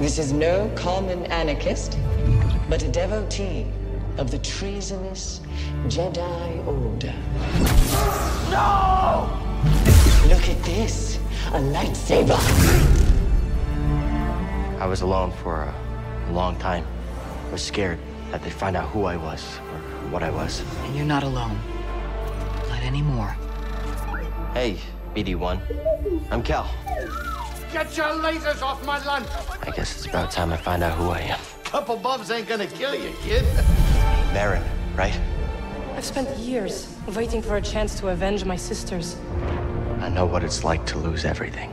This is no common anarchist, but a devotee of the treasonous Jedi Order. No! Look at this, a lightsaber. I was alone for a, a long time. I was scared that they'd find out who I was or what I was. And you're not alone. Not anymore. Hey, BD1. I'm Cal. Get your lasers off my lunch! I guess it's about time I find out who I am. Couple bumps ain't gonna kill you, kid. Merrin, right? I've spent years waiting for a chance to avenge my sisters. I know what it's like to lose everything.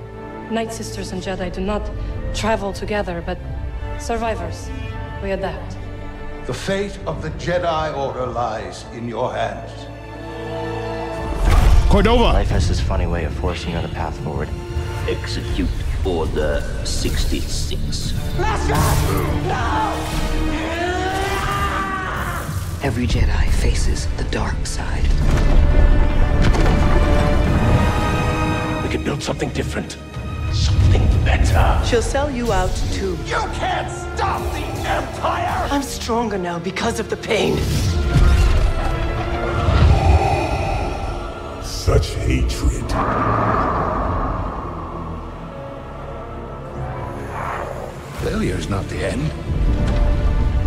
Night Sisters and Jedi do not travel together, but survivors. We adapt. The fate of the Jedi Order lies in your hands. Cordova! Life has this funny way of forcing you on the path forward. Execute Order uh, 66. Master! No! Every Jedi faces the dark side. We could build something different. Something better. She'll sell you out too. You can't stop the Empire! I'm stronger now because of the pain. Such hatred. Failure is not the end.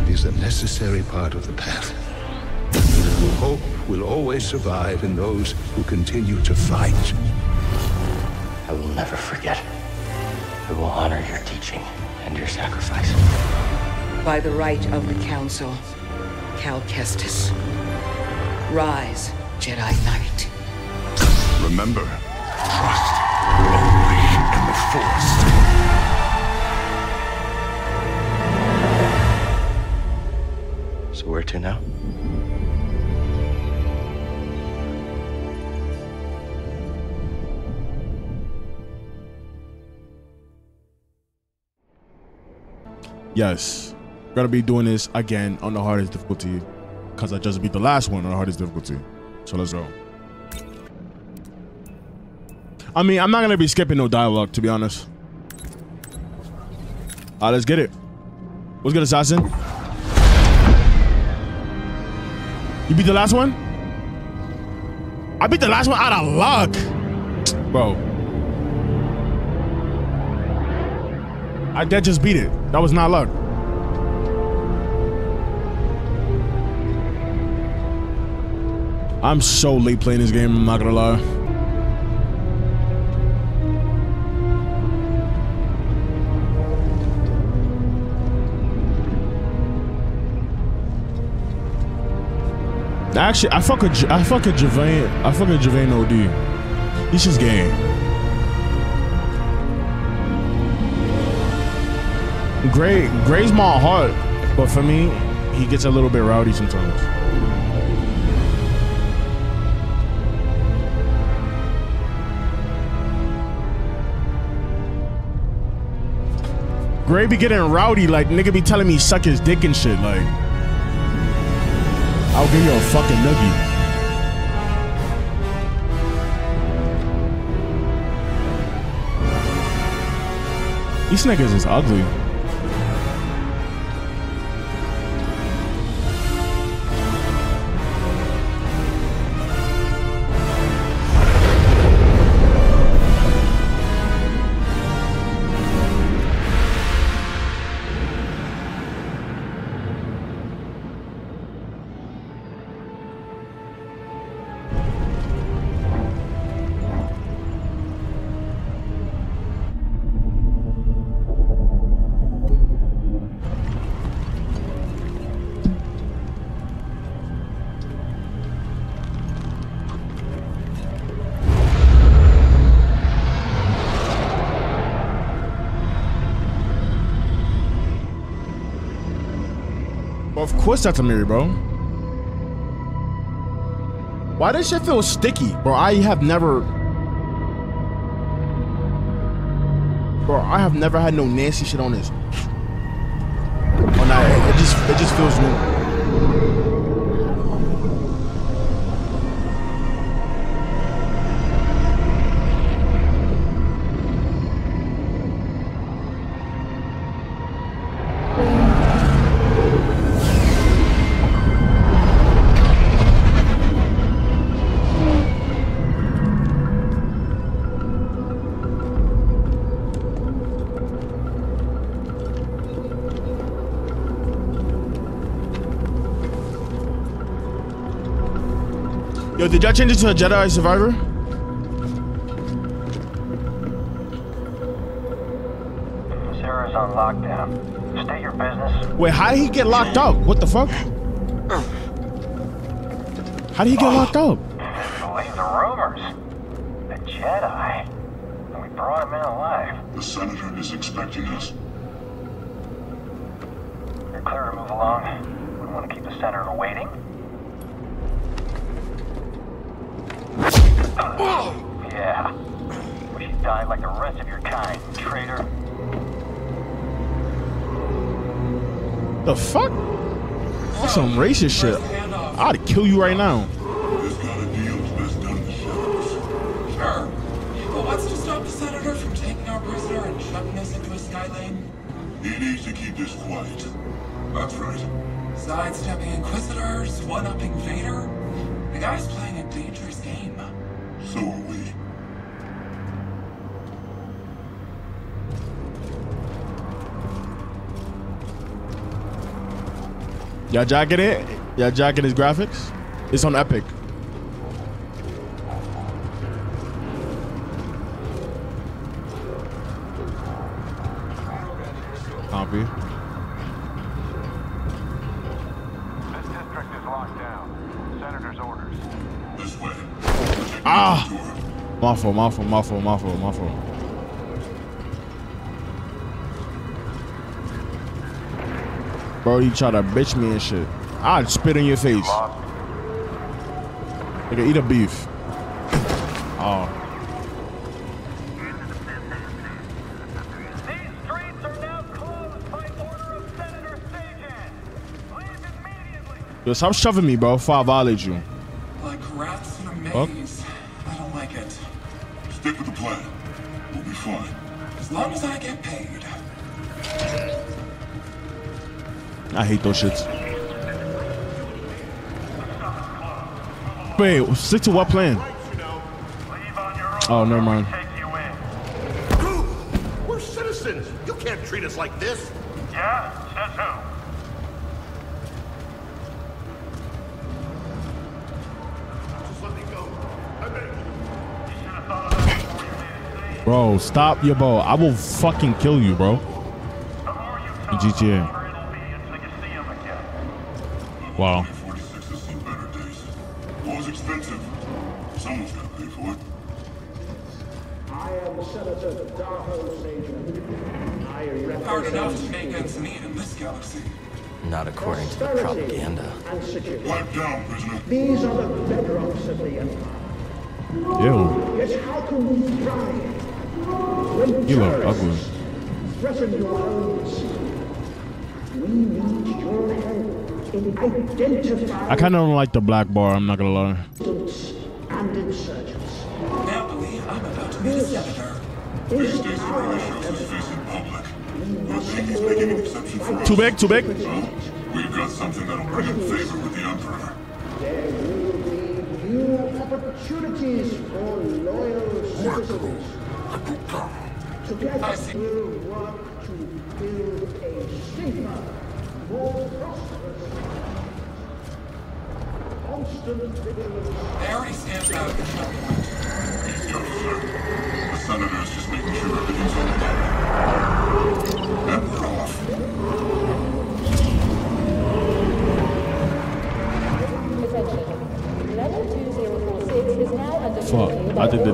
It is a necessary part of the path. Hope will always survive in those who continue to fight. I will never forget. I will honor your teaching and your sacrifice. By the right of the Council, Cal Kestis. Rise, Jedi Knight. Remember, trust only in the Force. Where to now? Yes. Gotta be doing this again on the hardest difficulty. Cause I just beat the last one on the hardest difficulty. So let's go. I mean, I'm not gonna be skipping no dialogue, to be honest. Alright, let's get it. What's good, Assassin? You beat the last one? I beat the last one out of luck. Bro. I did just beat it. That was not luck. I'm so late playing this game, I'm not gonna lie. Actually, I fuck with I fuck with Javane. I fuck with Javane OD. He's just gay. Gray Gray's my heart, but for me, he gets a little bit rowdy sometimes. Gray be getting rowdy, like nigga be telling me suck his dick and shit, like. I'll give you a fucking noogie. These niggas is ugly. Of course that's a mirror, bro. Why does shit feel sticky? Bro, I have never... Bro, I have never had no nasty shit on this. Oh, it, it just, it just feels new. Yo, did y'all change it to a Jedi Survivor? Sarah's on lockdown. State your business. Wait, how did he get locked up? What the fuck? How did he get locked up? Believe the rumors. A Jedi. And we brought him in alive. The Senator is expecting us. You're clear to move along. We want to keep the Senator waiting. Yeah. Wish you died like the rest of your kind, traitor. The fuck? That's some racist shit. I'd kill you right now. This kind of deal's best done in the shadows. Sure. But what's to stop the Senator from taking our prisoner and shoving us into a sky lane? He needs to keep this quiet. That's right. Sidestepping Inquisitors, one-upping Vader. The guy's playing a dangerous game. Y'all jacking it? Y'all jacking his graphics? It's on Epic. Copy. This district is locked down. Senator's orders. This way. Ah! My fault, my fault, my. Bro, you try to bitch me and shit. I'd spit in your face. Nigga, eat a beef. Oh. Yo, stop shoving me, bro, before I violate you. I hate those shits. Wait, stick to what plan? Oh, never mind. We're citizens. You can't treat us like this. Yeah? Says who? Just let me go. I beg you. Bro, stop your bow. I will fucking kill you, bro. GTA. Wow. 46 has seen better days. War's expensive. Someone's gotta pay for it. I am Senator Darho Sajan. I Hard enough to represent make ends meet in this galaxy. Not according to the propaganda. and security. Pipe down, prisoner. These are the bedrocks of the Empire. Ew. Yet how can we thrive when You look terrorists ugly. threaten your homes? We need your help in identifying I kind of don't like the black bar, I'm not gonna lie. and insurgents. Now believe I'm about to meet a senator. These days, the really shows his face in public. I think he's making an exception for us. Too big, too big. Well, we've got something that'll bring him favor with the Emperor. There will be new opportunities for loyal citizens. Together, we'll work to build a safer, They already stamped out the shell point. He's got us, sir. The Senator's just making sure everything's okay. And we're off. Level 2046 is now under Fuck, I did the.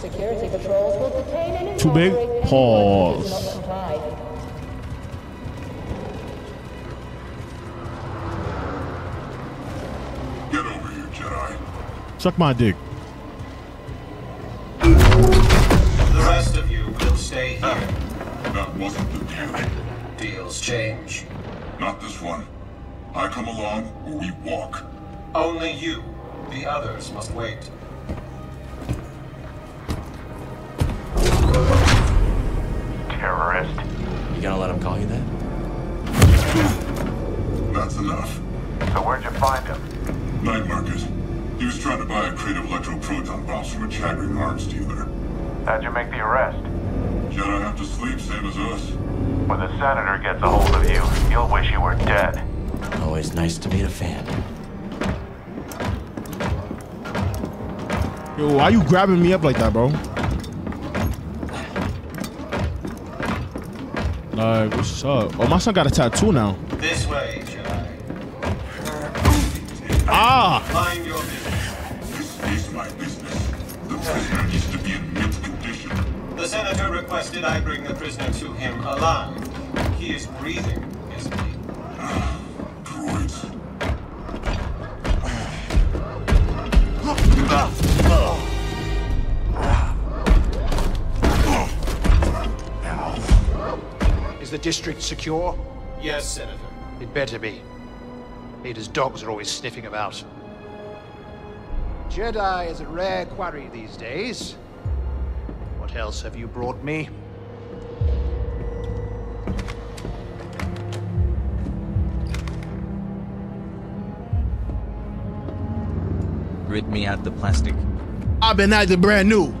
Security patrols will detain Too big? Incarcerate Pause. does not comply. Get over here, Jedi. Suck my dick. The rest of you will stay here. That wasn't the deal. Deals change. Not this one. I come along or we walk. Only you. The others must wait. Terrorist. You gonna let him call you that? That's enough. So where'd you find him? Night market. He was trying to buy a crate of electroproton bombs from a Chagrian arms dealer. How'd you make the arrest? Jedi have to sleep, same as us. When the senator gets a hold of you, you'll wish you were dead. always nice to meet a fan. Yo, why you grabbing me up like that, bro? Like, what's up? Oh, my son got a tattoo now. This way, Jedi. Ah! Mind your business. This is my business. The prisoner needs to be in mint condition. The senator requested I bring the prisoner to him alive. He is breathing, isn't he? Droids. district secure? Yes, Senator. It better be. Vader's dogs are always sniffing about. Jedi is a rare quarry these days. What else have you brought me? Rid me out the plastic. I've been acting brand new.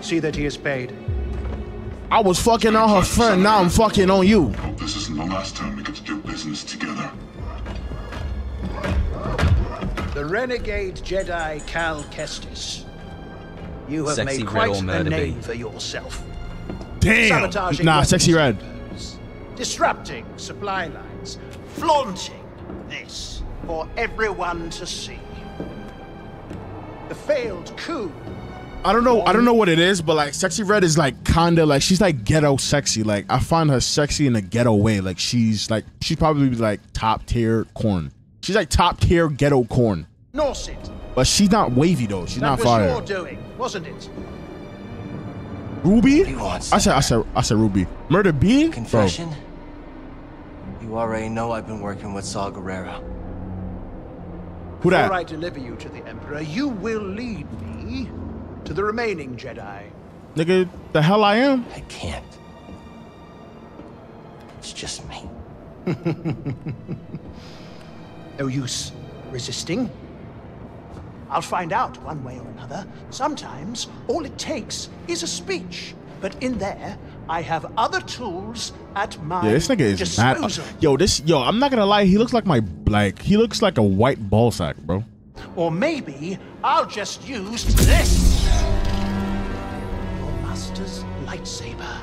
See that he is paid. I was fucking on her friend, now I'm fucking on you. Hope this isn't the last time we get to do business together. The renegade Jedi Cal Kestis. You have Sexy made quite a name bee. for yourself. Damn. Sabotaging Nah, sexy red. Disrupting supply lines. Flaunting this for everyone to see. The failed coup I don't know. I don't know what it is, but like, sexy red is like kinda like she's like ghetto sexy. Like I find her sexy in a ghetto way. Like she's like she's probably like top tier corn. She's like top tier ghetto corn. Norset. But she's not wavy though. She's that not was fire. your doing, wasn't it? Ruby? I said I said I said Ruby. Murder B? Bro. Confession? You already know I've been working with Saw Gerrera. Who that? Before I deliver you to the Emperor, you will lead me to the remaining Jedi. Nigga, the hell I am? I can't. It's just me. No use resisting. I'll find out one way or another. Sometimes all it takes is a speech. But in there, I have other tools at my Yeah, this nigga is mad. disposal. Yo, this yo, I'm not gonna lie, he looks like my like he looks like a white ball sack, bro. Or maybe I'll just use this. Your master's lightsaber.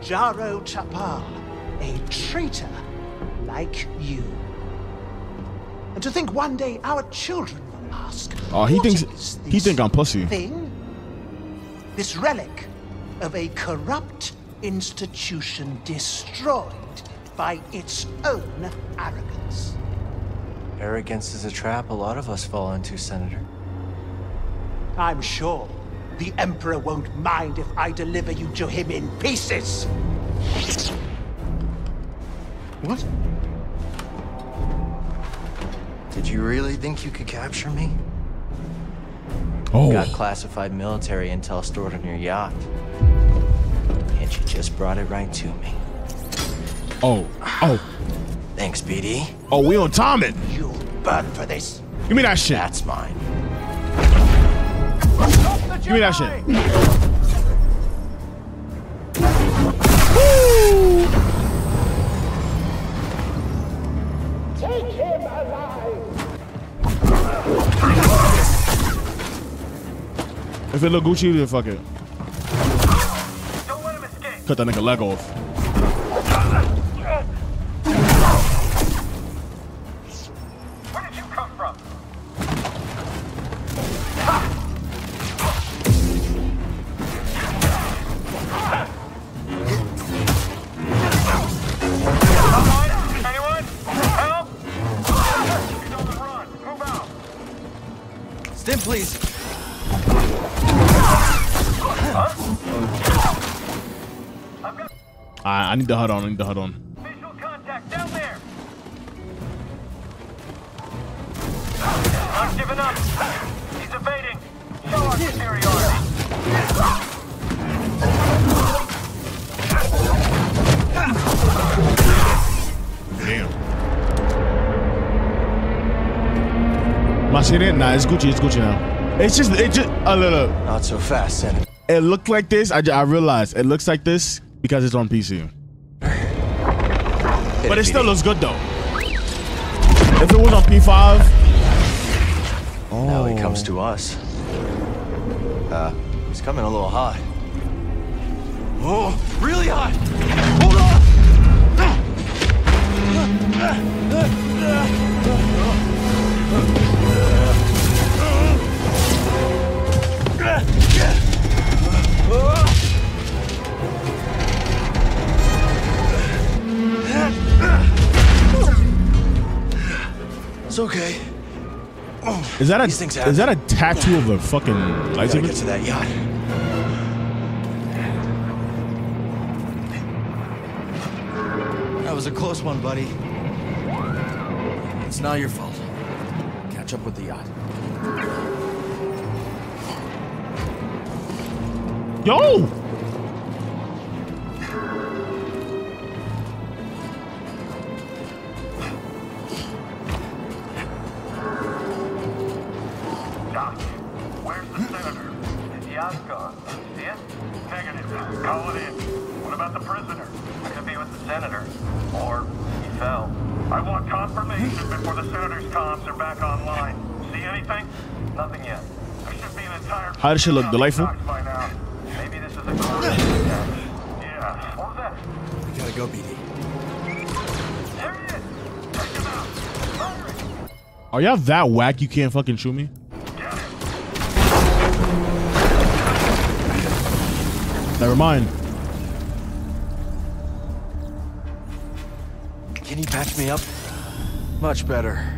Jaro Tapal, a traitor like you. And to think one day our children will ask, Oh, he thinks he think I'm pussy. thing? This relic of a corrupt institution destroyed by its own arrogance. Arrogance is a trap a lot of us fall into, Senator. I'm sure the Emperor won't mind if I deliver you to him in pieces. What? Did you really think you could capture me? Oh. Got classified military intel stored on your yacht. And you just brought it right to me. Oh, oh, Thanks, BD. oh, we on time it. You'll burn for this. Give me that shit. That's mine. Give me that shit. Take him alive! If it look Gucci, then fuck it. Cut that nigga leg off. I, I need the HUD on. I need the HUD on. Visual contact down there. Not giving up. He's evading. Show our superiority. Damn. Am I seeing? Nah, it's Gucci. It's Gucci now. It's just, it just, uh, look, look. Not so fast, Senator. It looked like this. I, I realized it looks like this because it's on PC. But it still looks good though. If it was on P5. Oh. Now he comes to us. Uh, he's coming a little hot. Oh, really hot! Hold It's okay. Is that a These is that a tattoo of a fucking gotta get to that yacht. That was a close one, buddy. It's not your fault. Catch up with the yacht. Yo! How does she look? Delightful? We gotta go, BD. Are y'all that whack you can't fucking shoot me? Never mind. Can you patch me up? Much better.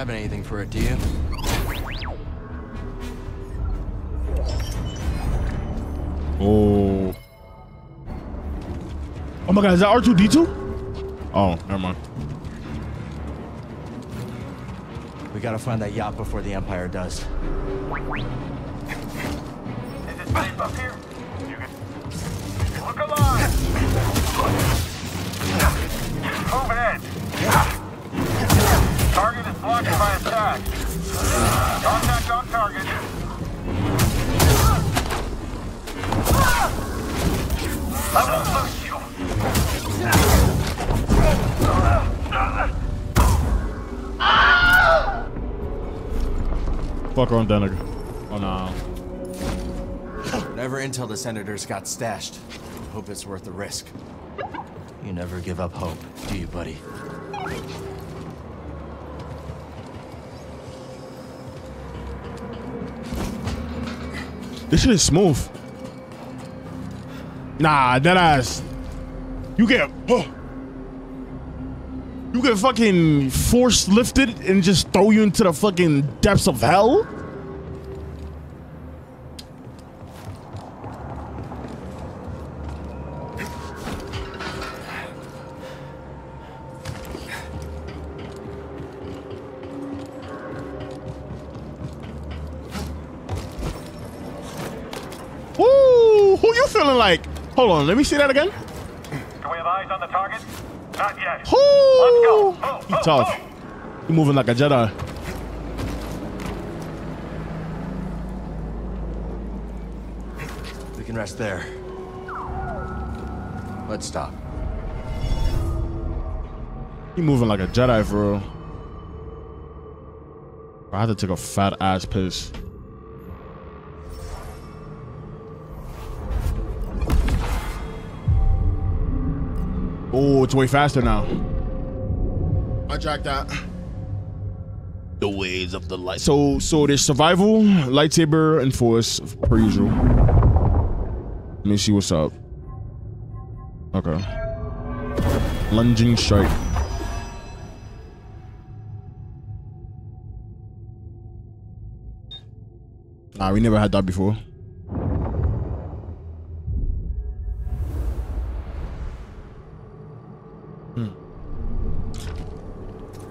Have anything for it, do you? Oh. Oh my god, is that R2D2? Oh, never mind. We gotta find that yacht before the Empire does. Is it safe up here? On nigga. Oh no. Never until the senators got stashed. Hope it's worth the risk. You never give up hope, do you, buddy? This shit is smooth. Nah, that ass. You get. Huh. You get fucking force lifted and just throw you into the fucking depths of hell? On, let me see that again. Do we have eyes on the target? Not yet. Ooh, Let's go. you tough. You moving like a Jedi. We can rest there. Let's stop. You moving like a Jedi bro. I had to take a fat ass piss. Oh, it's way faster now. I jacked that. The ways of the light. So, so there's survival, lightsaber, and force per usual. Let me see what's up. Okay. Lunging strike. Nah, we never had that before.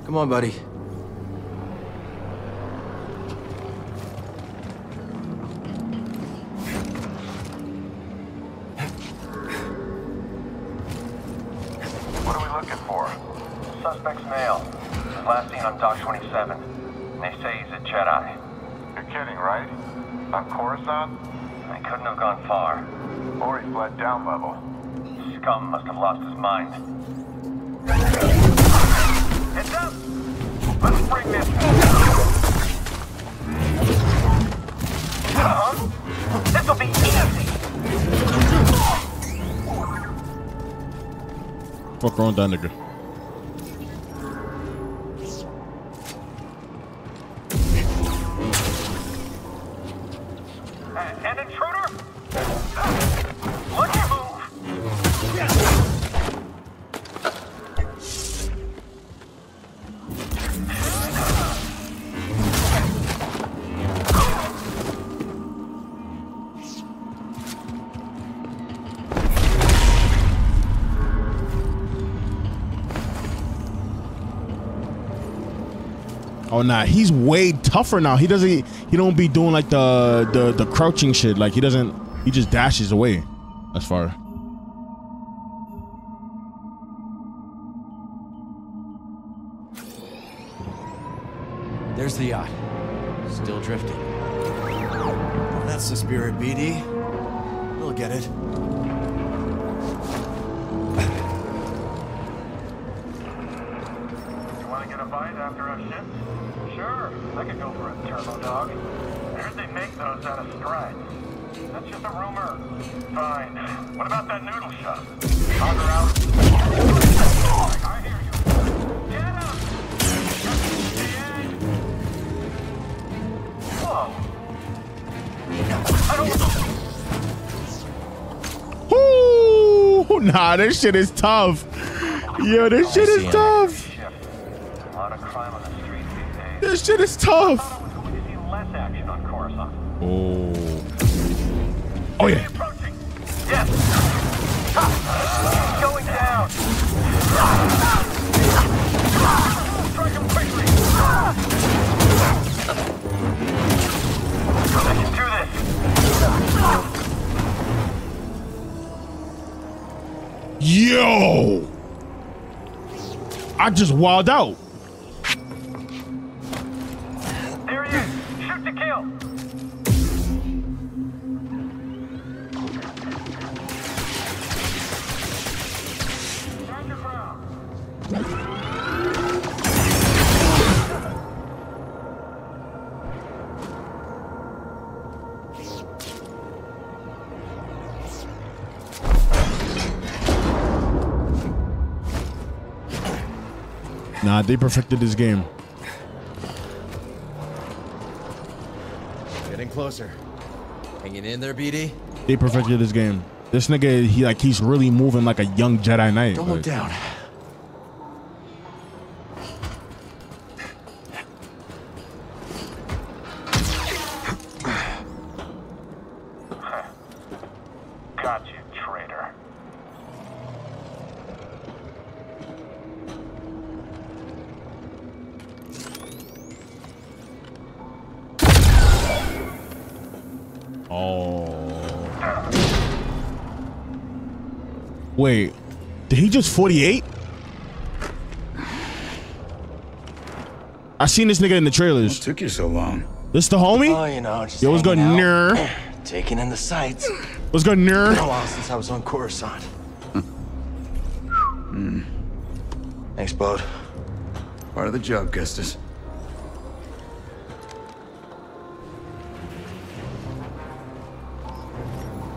Come on, buddy. What are we looking for? Suspect's male. His last seen on Dock 27. They say he's a Jedi. You're kidding, right? On Coruscant? He couldn't have gone far. Or he fled down level. Scum must have lost his mind. Fuck with that nigga. Oh nah, he's way tougher now. He doesn't he don't be doing like the the the crouching shit. Like he doesn't he just dashes away. As far. Want to get a bite after a shift? Sure, I could go for a turbo dog. I heard they make those out of strides. That's just a rumor. Fine. What about that noodle shop? Honor out. I hear you. Get up! Whoa. I don't... Ooh, nah, this shit is tough. Yo, this shit is tough. This shit is tough. You see less action on Coruscant. Oh. Oh yeah. Yes. Going down. Strike him quickly. I can do this. Yo. I just wild out. Nah, they perfected this game. Getting closer. Hanging in there, BD? They perfected this game. This nigga, he like he's really moving like a young Jedi Knight. Don't look down. Just 48? I seen this nigga in the trailers. What took you so long? This the homie? Oh, you know, just Yo, what's good, hanging out. nerd? Taking in the sights. What's good, nerd? Been a while since I was on Coruscant. Hmm. Thanks, bud. Part of the job, Kestis.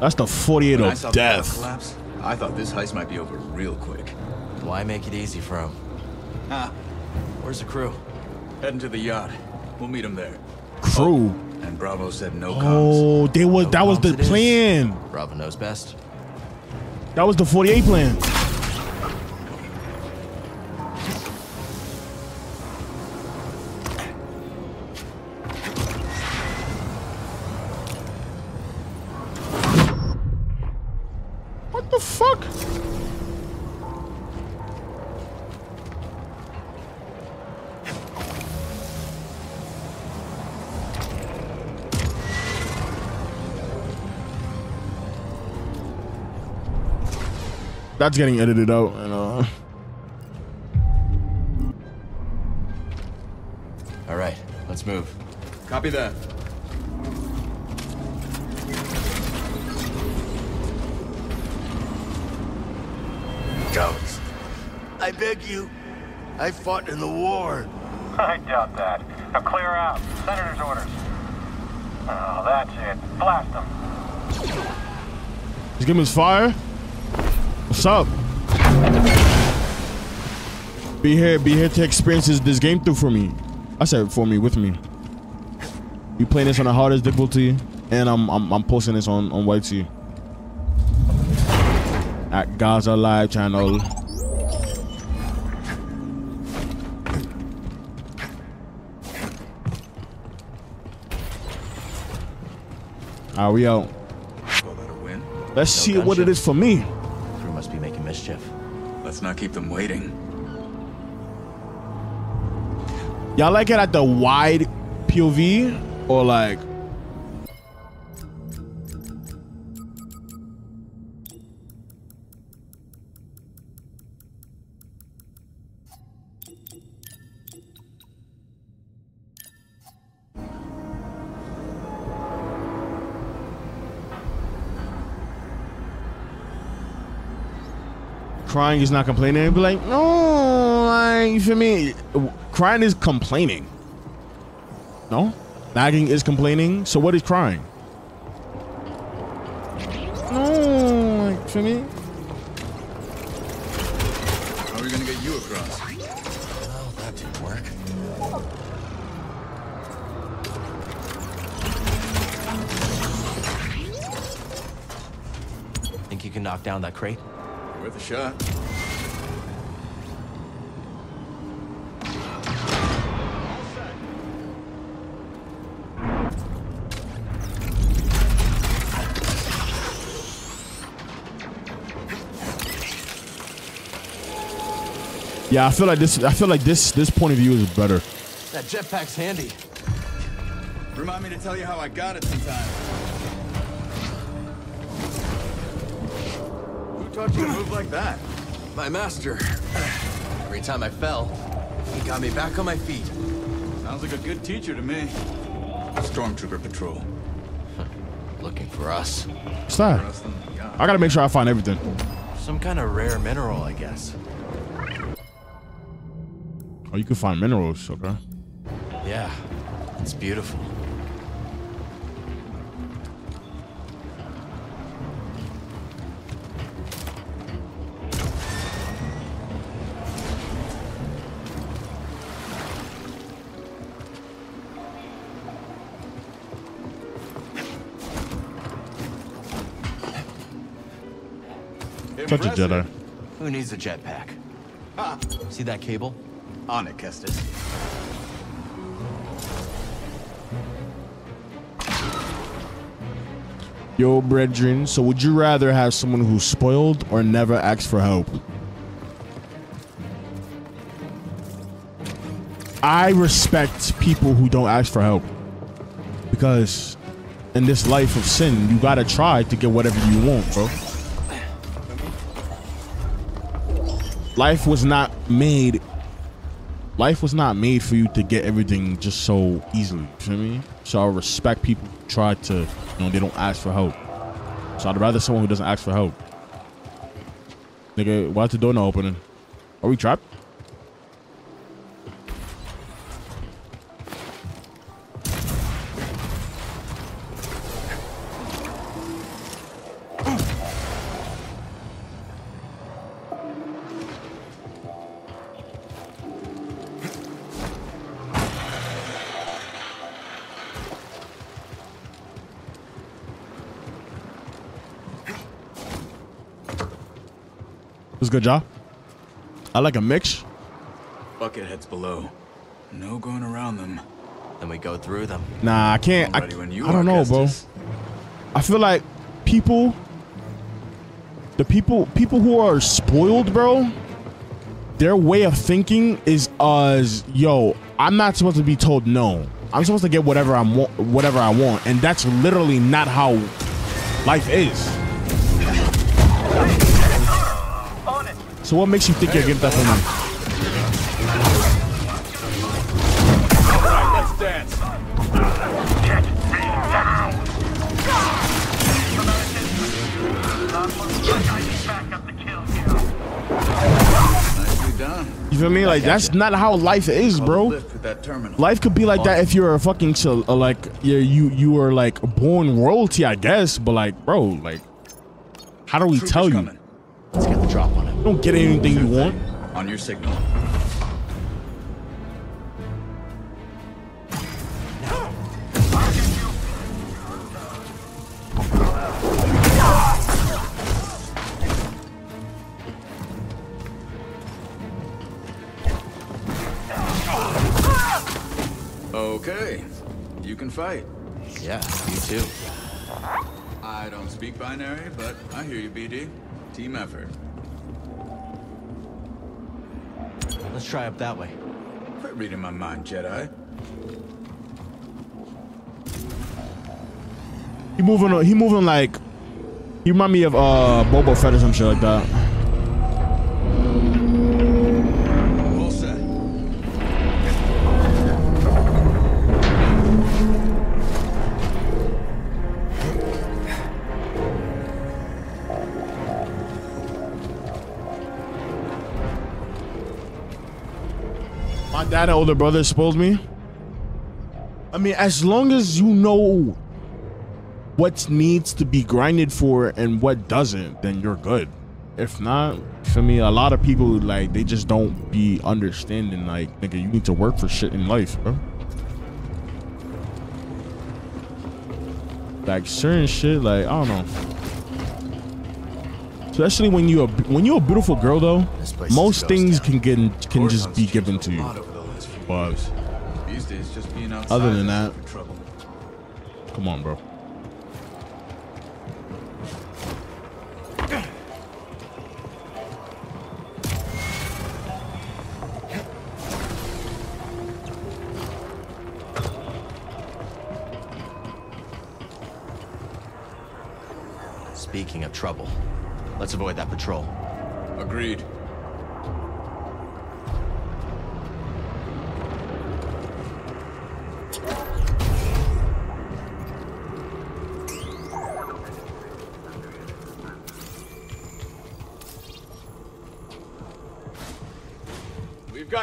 That's the 48 When of the tower death. Collapse, I thought this heist might be over real quick. Why make it easy for him? Ah, Where's the crew? heading to the yacht. We'll meet him there. Crew. And Bravo said no comms. Oh, they was that was the comms it is. plan. Bravo knows best. That was the 48 plan. that's getting edited out and uh all right let's move copy that Jones, I beg you, I fought in the war. I doubt that. Now clear out. Senator's orders. Oh, that's it. Blast them. He's giving his fire? What's up? Be here, be here to experience this, this game through for me. I said for me, with me. You playing this on the hardest difficulty, and I'm I'm, I'm posting this on on YT at Gaza Live channel. Are we out? Let's see what it is for me. Not keep them waiting. Y'all like it at the wide POV or like crying is not complaining. Be like, no, like, you feel me? Crying is complaining. No? Nagging is complaining. So what is crying? No, like, feel me? How are we gonna get you across? Well, that didn't work. Think you can knock down that crate? Worth a shot. Yeah, I feel like this. I feel like this. This point of view is better. That jetpack's handy. Remind me to tell you how I got it sometime. Taught you to move like that? My master. Every time I fell, he got me back on my feet. Sounds like a good teacher to me. Stormtrooper patrol. Looking for us. What's that? I gotta make sure I find everything. Some kind of rare mineral, I guess. Oh, you can find minerals, okay? Yeah, it's beautiful. Jedi. Who needs a jetpack? Ah. See that cable? On it, Kestis. Yo, brethren. So, would you rather have someone who's spoiled or never asks for help? I respect people who don't ask for help because in this life of sin, you gotta try to get whatever you want, bro. Life was not made. Life was not made for you to get everything just so easily. You feel me? So I respect people who try to, you know, they don't ask for help. So I'd rather someone who doesn't ask for help. Nigga, why's the door not opening? Are we trapped? Good job. I like a mix. Bucketheads below. No going around them. Then we go through them. Nah, I can't. I, when you I don't are, know, bro. I feel like people, the people, people who are spoiled, bro. Their way of thinking is as yo. I'm not supposed to be told no. I'm supposed to get whatever I want, whatever I want, and that's literally not how life is. So what makes you think you're getting that from? Let's. You feel me? Like that's not how life is, bro. Life could be like that if you're a fucking chill, uh, like you you you are like born royalty, I guess. But like, bro, like, how do we tell you? Let's get the drop on him. You don't get anything you want. On your signal. Okay, you can fight. Yeah, you too. I don't speak binary, but I hear you, BD. Team effort. Let's try up that way. Quit reading my mind, Jedi. He moving. on- He moving like. He remind me of uh Boba Fett or some shit like that. And older brother exposed me. I mean, as long as you know what needs to be grinded for and what doesn't, then you're good. If not, for me, a lot of people like they just don't be understanding. Like, nigga, you need to work for shit in life, bro. Like certain shit, like I don't know. Especially when you a when you're a beautiful girl though, This place is most things town. can get can just be given to you. But These days, just being outside. other than that, trouble. come on, bro. Speaking of trouble, let's avoid that patrol. Agreed.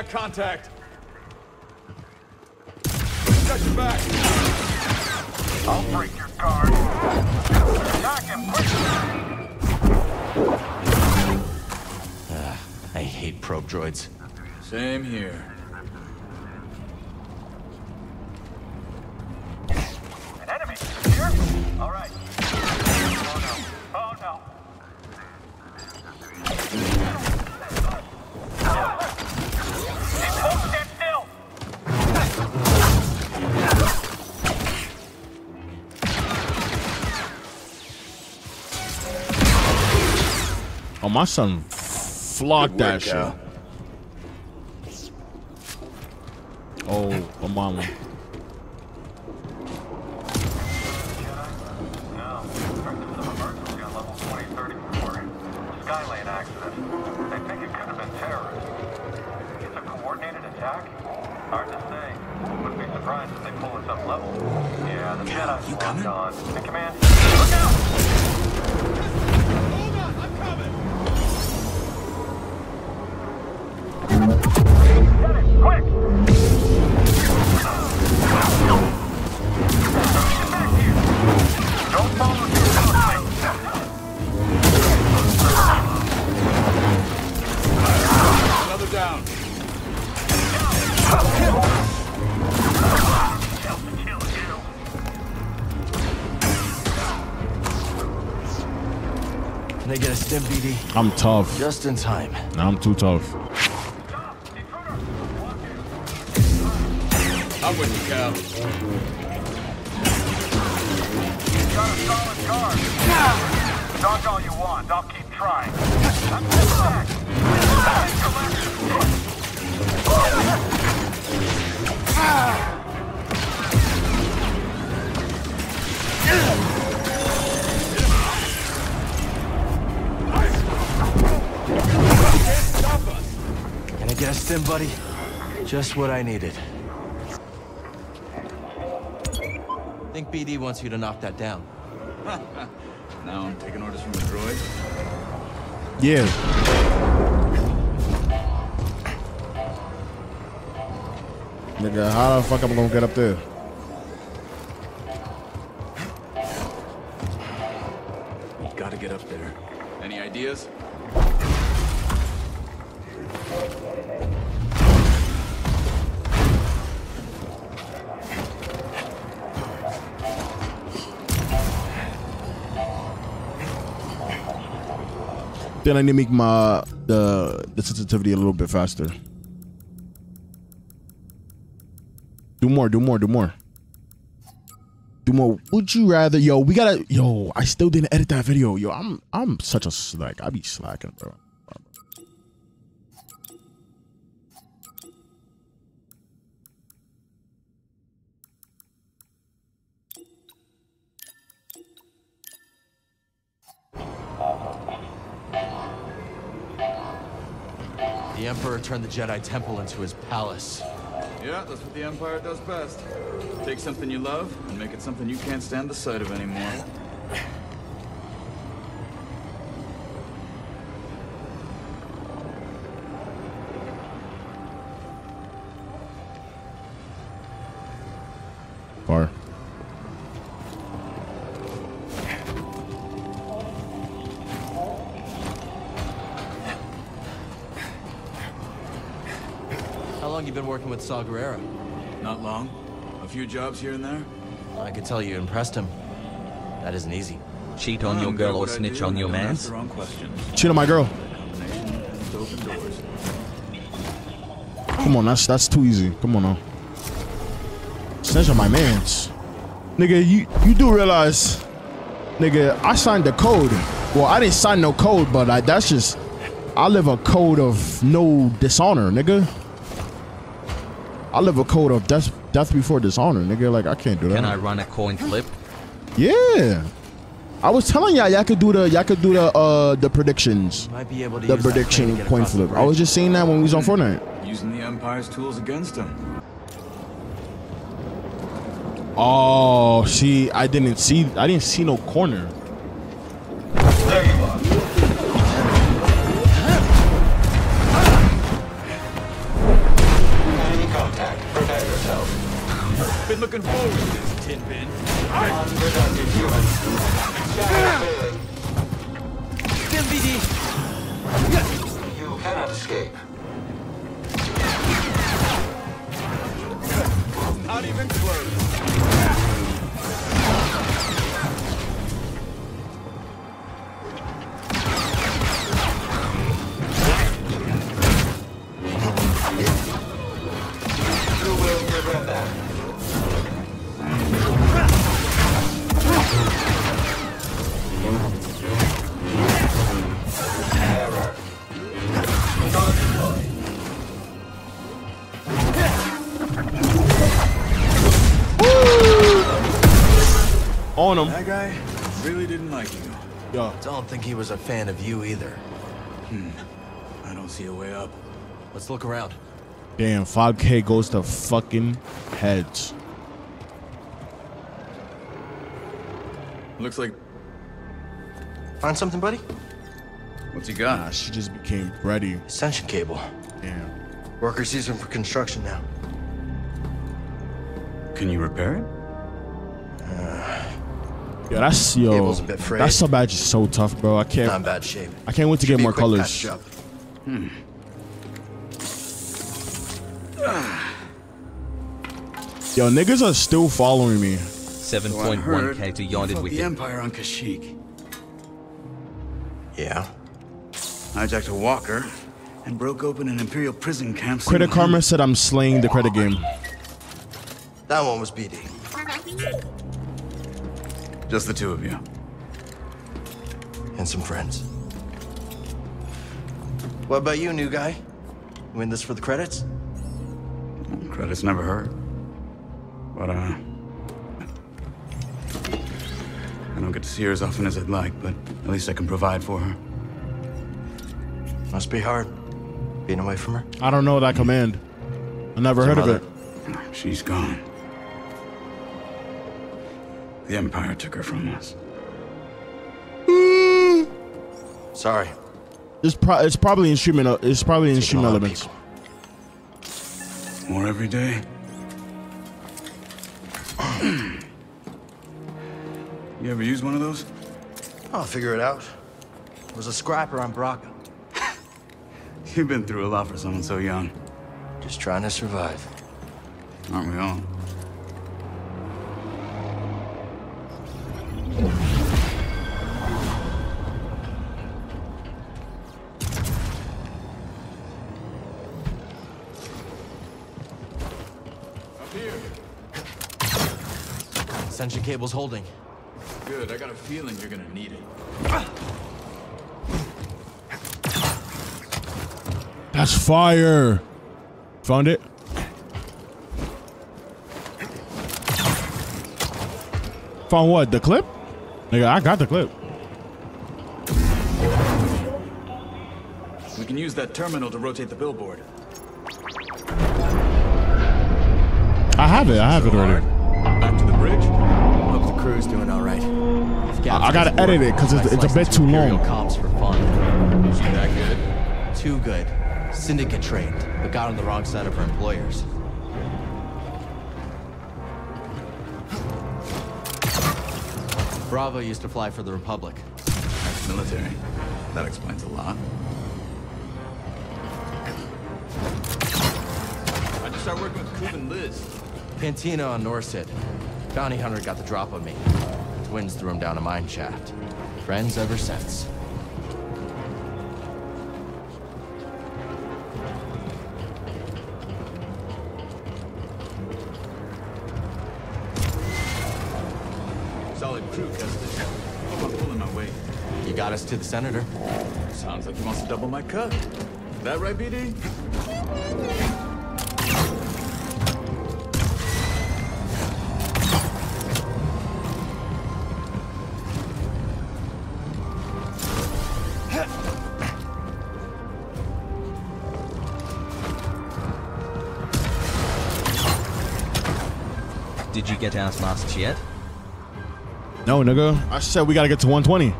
Got contact. Got your back. I'll break your guard. Attack him Ah, I hate probe droids. Same here. My son Good that shit. Oh, my I'm tough. Just in time. Nah, I'm too tough. I'm with you, Cal. Just what I needed. I think BD wants you to knock that down. now I'm taking orders from a droid? Yeah. Nigga, how the fuck am I gonna get up there? Then I need to make my the the sensitivity a little bit faster. Do more, do more, do more. Do more. Would you rather yo, we gotta yo, I still didn't edit that video. Yo, I'm I'm such a slack. I be slacking, bro. Emperor turned the Jedi Temple into his palace. Yeah, that's what the Empire does best. Take something you love and make it something you can't stand the sight of anymore. With Saw Gerrera? Not long. A few jobs here and there. I could tell you impressed him. That isn't easy. Cheat on ah, your girl or snitch on your man? the wrong question. Cheat on my girl. Come on, that's that's too easy. Come on now. Snitch on my mans. Nigga, you you do realize, nigga, I signed the code. Well, I didn't sign no code, but I, that's just I live a code of no dishonor, nigga. I live a code of death death before dishonor, nigga. Like I can't do that. Can I run a coin flip? Yeah. I was telling y'all y'all could do the y'all could do the uh the predictions. Might be able to The use that crane prediction coin across the flip. I was just seeing that when we was on Fortnite. Using the Empire's tools against him. Oh, see, I didn't see I didn't see no corner. I don't think he was a fan of you either. Hmm. I don't see a way up. Let's look around. Damn, 5K goes to fucking heads. Looks like. Find something, buddy? What's he got? Nah, she just became ready. Ascension cable. Damn. Worker season for construction now. Can you repair it? Yo, that's yo. Cable's a bit frayed. That sub badge is so tough, bro. I can't. Not in bad shape. I can't wait to Should get more colors. Hmm. Yo, niggas are still following me. 7.1k to Yonded the Wicket. Empire on Kashyyyk. Yeah. Hijacked a walker and broke open an Imperial prison camp. Credit Karma said I'm slaying the credit game. That one was BD. Just the two of you. And some friends. What about you, new guy? You in this for the credits? Credits never hurt. But, uh. I don't get to see her as often as I'd like, but at least I can provide for her. Must be hard. Being away from her. I don't know that command. I never heard of it. She's gone. The Empire took her from us. Sorry. It's pro- it's probably in streaming. It's probably in stream elements. More every day. You ever use one of those? I'll figure it out. Was a scrapper on Bracca. You've been through a lot for someone so young. Just trying to survive. Aren't we all? Ascension cable's holding. Good. I got a feeling you're gonna need it. That's fire. Found it. Found what? The clip? Nigga, I got the clip. We can use that terminal to rotate the billboard. I have it. I have it already. Back crew's doing all right. I, I gotta edit it because it's, it's a bit too long. Cops for fun. Is she that good? Too good. Syndicate trained, but got on the wrong side of her employers. Brasso used to fly for the Republic. Ex-military. That explains a lot. I just started working with Coop and Liz. Cantina on Norset. Bounty hunter got the drop on me. Twins threw him down a mine shaft. Friends ever since. Solid crew, Kestis. Hope I'm pulling my weight. You got us to the senator. Sounds like he wants to double my cut. That right, BD? Did you get out last yet? No, nigga. I said we gotta get to 120.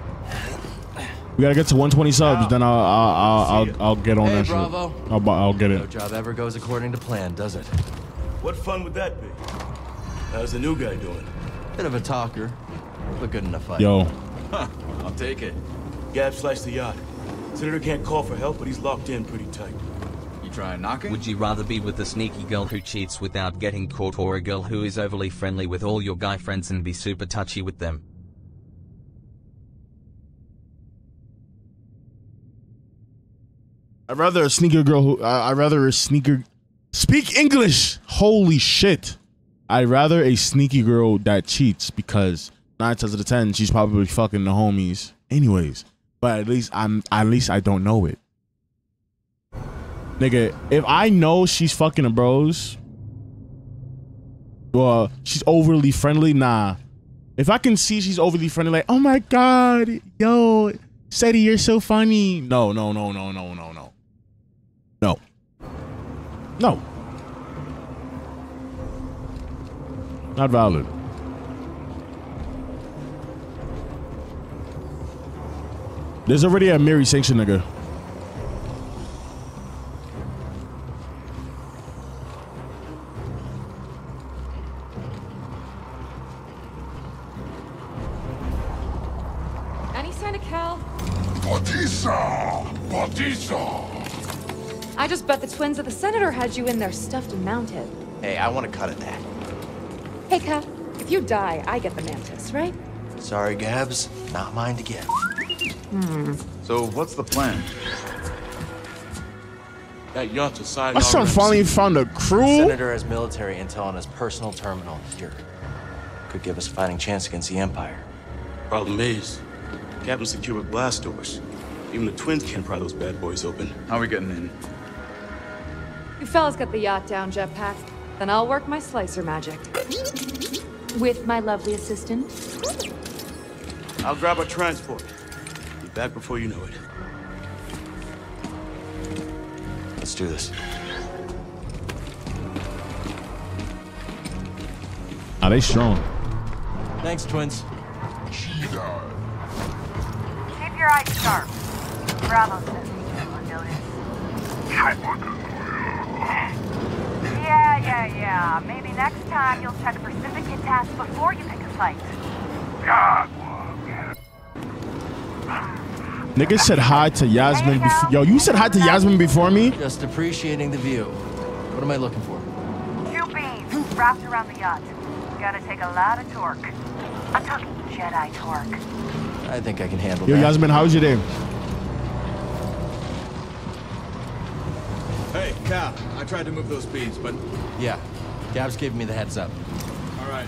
We gotta get to 120 subs, then I'll I'll I'll, I'll, I'll get on Hey, that Bravo. shit. I'll, bu- I'll get No job ever goes according to plan, does it? What fun would that be? How's the new guy doing? Bit of a talker, but good in a fight. Yo, Huh. I'll take it. Gab sliced the yacht. Senator can't call for help, but he's locked in pretty tight. You try knocking? Would you rather be with a sneaky girl who cheats without getting caught or a girl who is overly friendly with all your guy friends and be super touchy with them? I'd rather a sneaker girl who I I'd rather a sneaker speak English. Holy shit! I'd rather a sneaky girl that cheats because nine times out of ten she's probably fucking the homies anyways. But at least I'm at least I don't know it. Nigga, if I know she's fucking the bros, well, she's overly friendly, nah. If I can see she's overly friendly, like, oh my god, yo, Seti, you're so funny. No, no, no, no, no, no, no. No. No. Not valid. There's already a Mary Sanction nigga. Twins of the senator had you in there stuffed and mounted. Hey, I want to cut at that. Hey, Cal, if you die, I get the mantis, right? Sorry, Gabs. Not mine to give. Hmm. So what's the plan? That yacht's a side. My son finally found a crew. Senator has military intel on his personal terminal here. Could give us a fighting chance against the Empire. Problem is, Captain secured with blast doors. Even the twins can't pry those bad boys open. How are we getting in? You fellas got the yacht down, Jetpack. Then I'll work my slicer magic. With my lovely assistant. I'll grab a transport. Be back before you know it. Let's do this. Are they strong? Thanks, twins. Keep your eyes sharp. Bravo says he took notice. Yeah, yeah, yeah. Maybe next time you'll check for syndicate tasks before you pick a fight. Nigga said hi to Yasmin before. Yo, you said hi to Yasmin before me? Just appreciating the view. What am I looking for? Two beams wrapped around the yacht. Gotta take a lot of torque. I'm talking Jedi torque. I think I can handle Yo, that. Yasmin, how's your day? Hey, Cal, I tried to move those beams, but... Yeah, Gabs gave me the heads up. All right.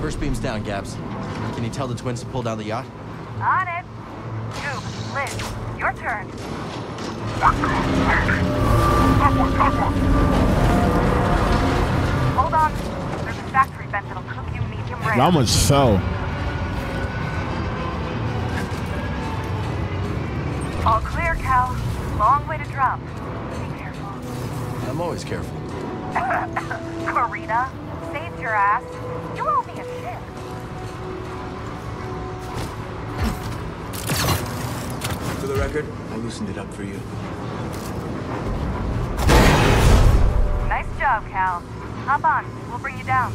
First beam's down, Gabs. Can you tell the twins to pull down the yacht? On it. Coop, Liz, your turn. Hold on. There's a factory vent that'll cook you medium. That almost fell. All clear, Cal. Long way to drop. Be careful. I'm always careful. Karina, saved your ass. You owe me a ship. For the record, I loosened it up for you. Nice job, Cal. Hop on. We'll bring you down.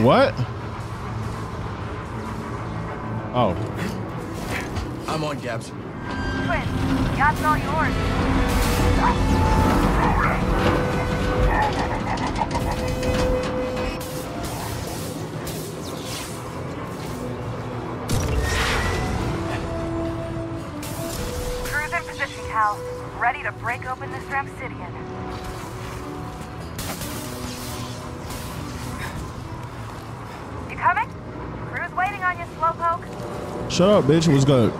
Wait, what? Oh. I'm on, Gabs. Twin, yacht's all yours. Shut up, bitch. What's good?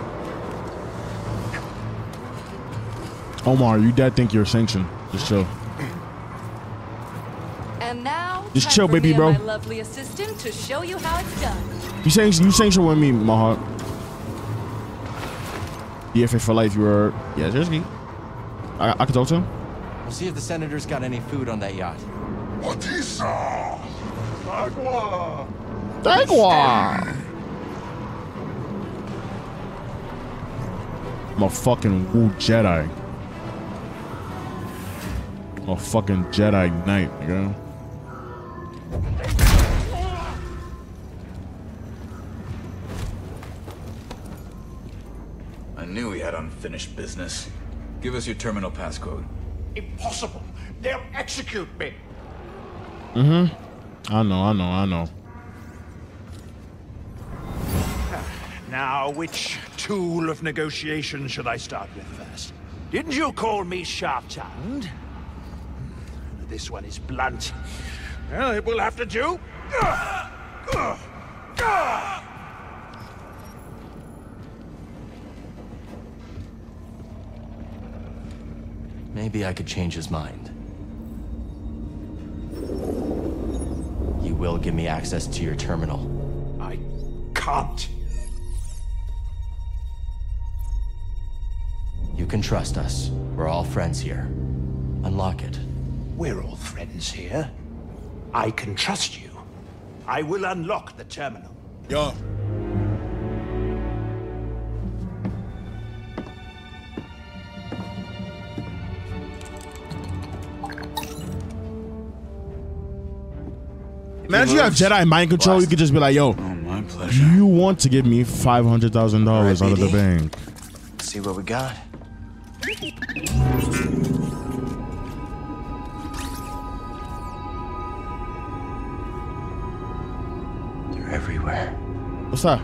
Omar, you dead think you're sanctioned. Just chill. And now, Just time chill, baby, bro. My lovely assistant to show you how it's done. You sanction, you sanction with me, my heart. DFA for life, you were. Yeah, there's me. I, I can talk to him. We'll see if the senators got any food on that yacht. Otisa! Agua! Dagwa! I'm a fucking Wu Jedi. I'm a fucking Jedi Knight, nigga. I knew we had unfinished business. Give us your terminal passcode. Impossible. They'll execute me. Mm-hmm. I know, I know, I know. Now, which tool of negotiation should I start with first? Didn't you call me sharp-tongued? This one is blunt. Well, it will have to do. Maybe I could change his mind. You will give me access to your terminal. I can't. Can trust us. We're all friends here. Unlock it. We're all friends here. I can trust you. I will unlock the terminal. Yo. Imagine you have Jedi mind control. You could just be like, "Yo, oh, my pleasure. you want to give me five hundred thousand dollars out of the BD. bank?" See what we got. They're everywhere. What's that?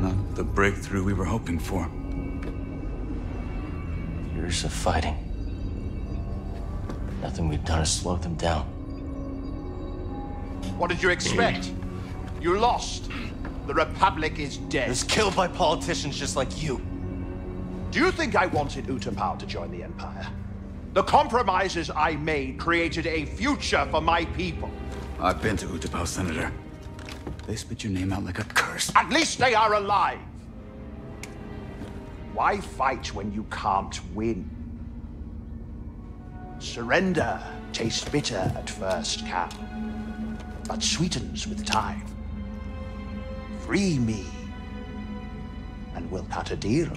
Not the breakthrough we were hoping for. Years of fighting. Nothing we've done has slowed them down. What did you expect? You lost. The Republic is dead. It was killed by politicians just like you. Do you think I wanted Utapau to join the Empire? The compromises I made created a future for my people. I've been to Utapau, Senator. They spit your name out like a curse. At least they are alive. Why fight when you can't win? Surrender tastes bitter at first, Cap, but sweetens with time. Free me, and we'll cut a deal.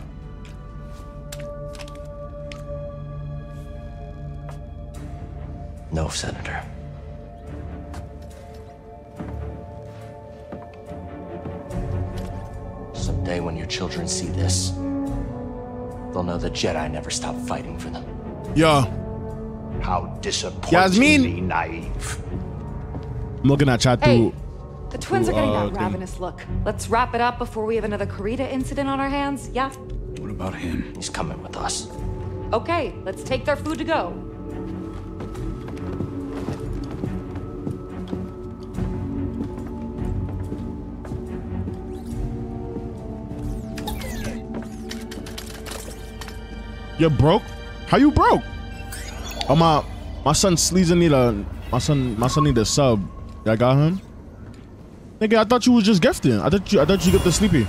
No, Senator. Someday when your children see this, they'll know the Jedi never stopped fighting for them. Yeah. How disappointingly naive. I'm looking at chat Hey. The twins are getting uh, that thing. ravenous look. Let's wrap it up before we have another Karita incident on our hands, yeah? What about him? He's coming with us. Okay, let's take their food to go. You're broke? How you broke? Oh my my son Sleazer need a my son my son need a sub. I got him. Nigga, I thought you was just gifting. I thought you I thought you get the sleepy.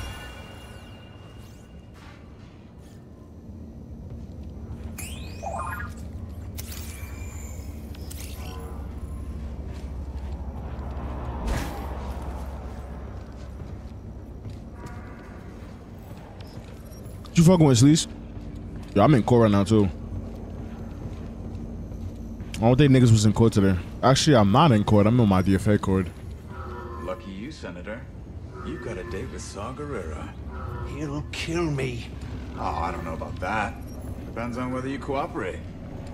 You fucking with Sleaze? Yo, I'm in court right now too. I don't think niggas was in court today. Actually, I'm not in court. I'm in my DFA court. Lucky you, Senator. You got a date with Saw Gerrera. He'll kill me. Oh, I don't know about that. Depends on whether you cooperate.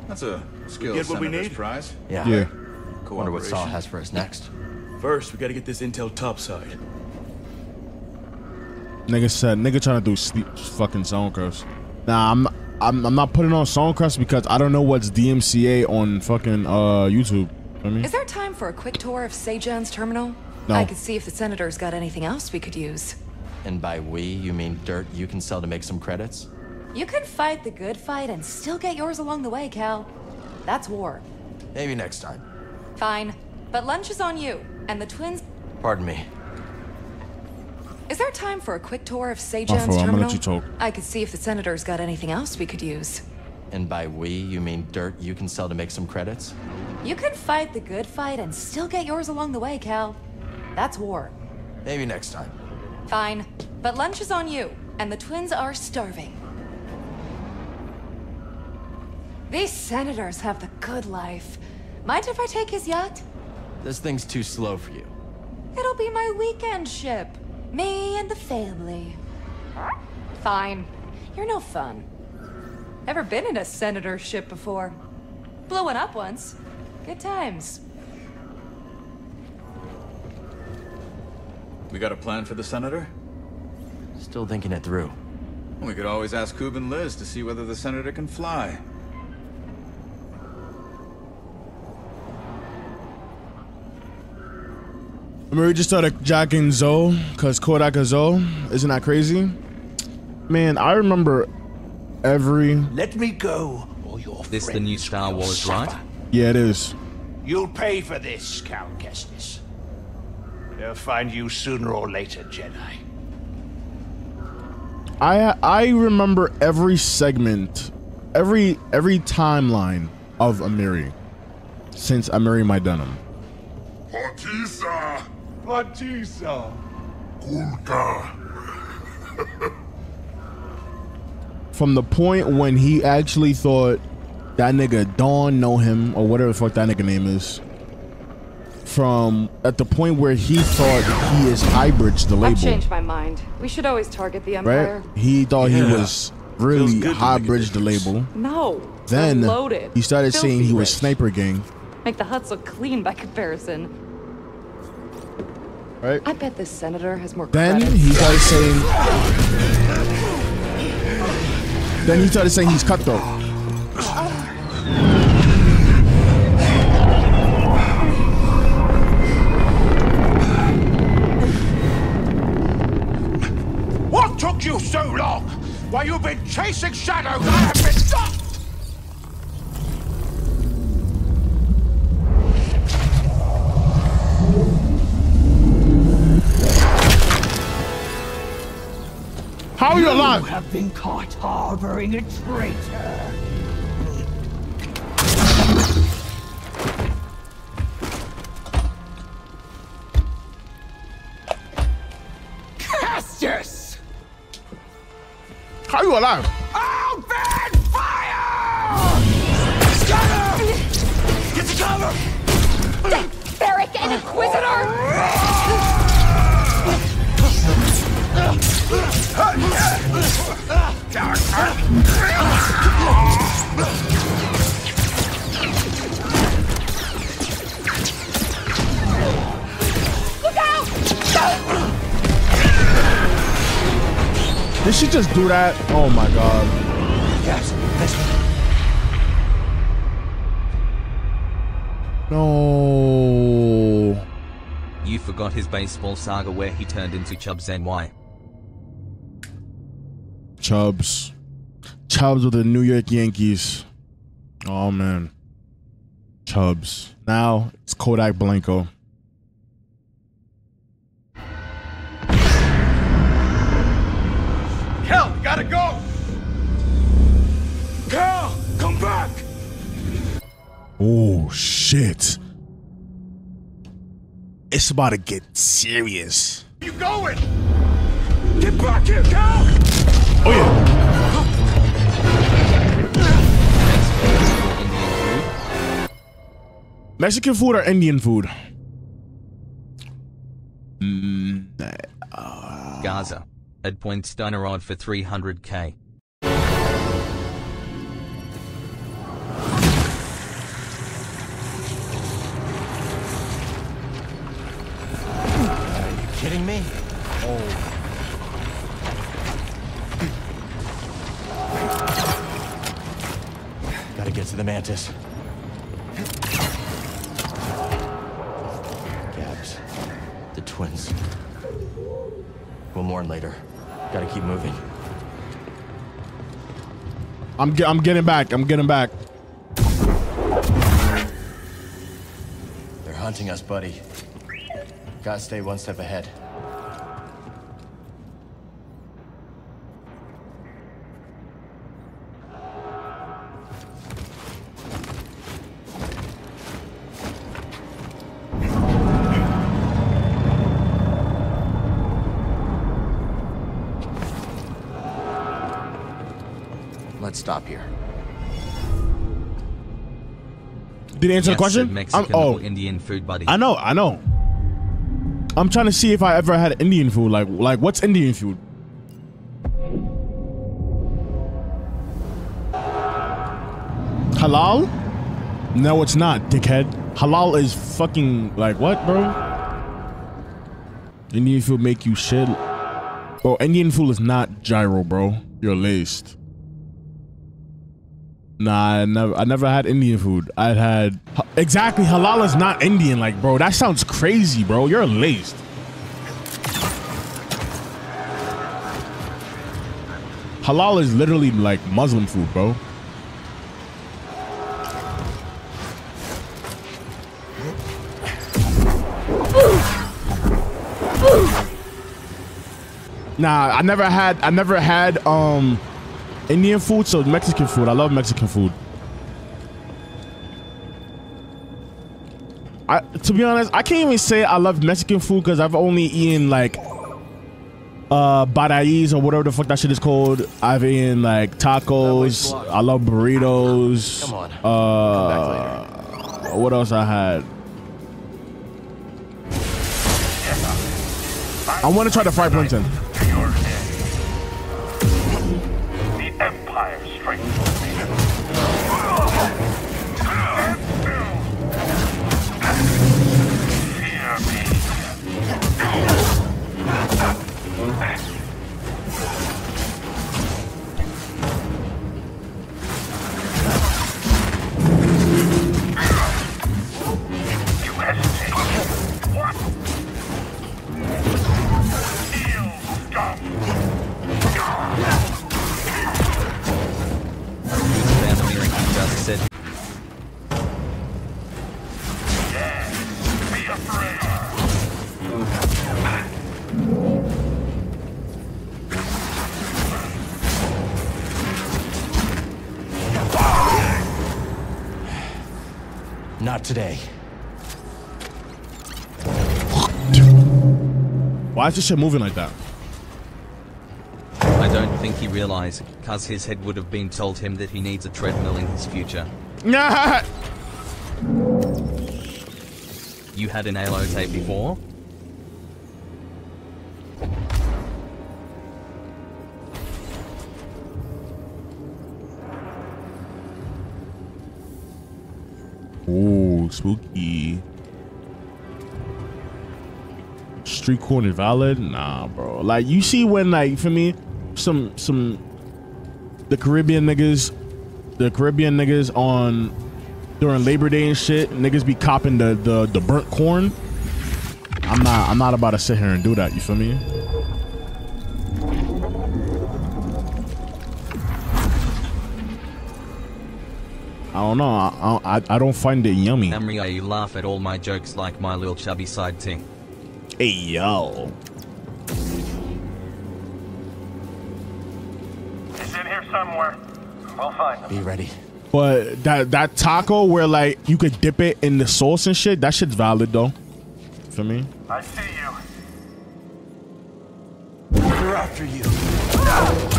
That's a skill get what we need? prize. Yeah. Yeah. Wonder what Saw Cooperation. has for us next. First, we gotta get this intel topside. Nigga said, nigga trying to do sleep fucking Songcrest. Nah, I'm, I'm I'm not putting on Songcrest because I don't know what's DMCA on fucking uh YouTube. I mean, Is there time for a quick tour of Sejan's terminal? No. I could see if the senator's got anything else we could use. And by we, you mean dirt you can sell to make some credits? You can fight the good fight and still get yours along the way, Cal. That's war. Maybe next time. Fine. But lunch is on you, and the twins. Pardon me. Is there time for a quick tour of Oh, Sejan's for- I'm gonna terminal? let you talk. I could see if the senator's got anything else we could use. And by we, you mean dirt you can sell to make some credits? You can fight the good fight and still get yours along the way, Cal. That's war. Maybe next time. Fine. But lunch is on you, and the twins are starving. These senators have the good life. Mind if I take his yacht? This thing's too slow for you. It'll be my weekend ship. Me and the family. Fine. You're no fun. Never been in a senator ship before. Blew one up once. Good times. We got a plan for the Senator? Still thinking it through. We could always ask Coop and Liz to see whether the Senator can fly. Remember we just started jacking Zoe because Kodak is Zoe. Isn't that crazy? Man, I remember every. Let me go, or your This the new Star Wars, right? Yeah, it is. You'll pay for this, Cal Kestis. They'll find you sooner or later, Jedi. I I remember every segment, every every timeline of Amiri since Amiri my denim. Partisa! Partisa! Kulka! From the point when he actually thought that nigga Dawn know him or whatever the fuck that nigga name is. From at the point where he thought he is Highbridge the label. I've changed my mind. We should always target the Empire. right? He thought he was really good to make a Highbridge the label. No. Then loaded. he started saying he was rich. Sniper Gang, Make the huts look clean by comparison. Right? I bet this senator has more Then credits. he started saying. Then he started saying he's cutthroat. What took you so long? While you've been chasing shadows, I have been How are you alive? You have been caught harboring a traitor. Kestis! How are you alive? Open fire! Scatter! Get to cover! Beric and Inquisitor! Did she just do that? Oh my god. Yes, this No. You forgot his baseball saga where he turned into Chubbs NY. Chubbs. Chubbs with the New York Yankees. Oh man. Chubbs. Now it's Kodak Blanco. You gotta go! Cal, come back! Oh shit. It's about to get serious. You going? Get back here, Cal! Oh yeah. Mexican food or Indian food? Mm, Gaza. At point Stunner odd for 300k. Are you kidding me? Oh. Get to the mantis. Gabs. The twins. We'll mourn later. Gotta keep moving. I'm I'm getting back. I'm getting back. They're hunting us, buddy. Gotta stay one step ahead. Stop here. Did he answer Yes, the question? Mexican I'm- oh, Indian food, buddy. I know. I know. I'm trying to see if I ever had Indian food. Like, like what's Indian food? Halal? No, it's not, dickhead. Halal is fucking like what, bro? Indian food make you shit. Bro, Indian food is not gyro, bro. You're laced. Nah, I never, I never had Indian food. I had exactly halal is not Indian, like, bro. That sounds crazy, bro. You're laced. Halal is literally like Muslim food, bro. Nah, I never had I never had um Indian food, so Mexican food. I love Mexican food. I to be honest, I can't even say I love Mexican food because I've only eaten like uh barrais or whatever the fuck that shit is called. I've eaten like tacos. I love burritos. Come on. Uh what else I had? I want to try the fried plantain. Strength. Not today. Why is this shit moving like that? I don't think he realized, cuz his head would have been told him that he needs a treadmill in his future. Nah. You had an Halo tape before? Spooky. Street corner valid? Nah, bro. Like you see when like for me, some some the Caribbean niggas, the Caribbean niggas on during Labor Day and shit, niggas be copping the the the burnt corn. I'm not I'm not about to sit here and do that. You feel me? Don't know. I, I I don't find it yummy. Namria, you laugh at all my jokes like my little chubby side ting. Hey yo. He's in here somewhere. We'll find him. Be ready. But that that taco where like you could dip it in the sauce and shit, that shit's valid though. For me. I see you. We're after you. Doubt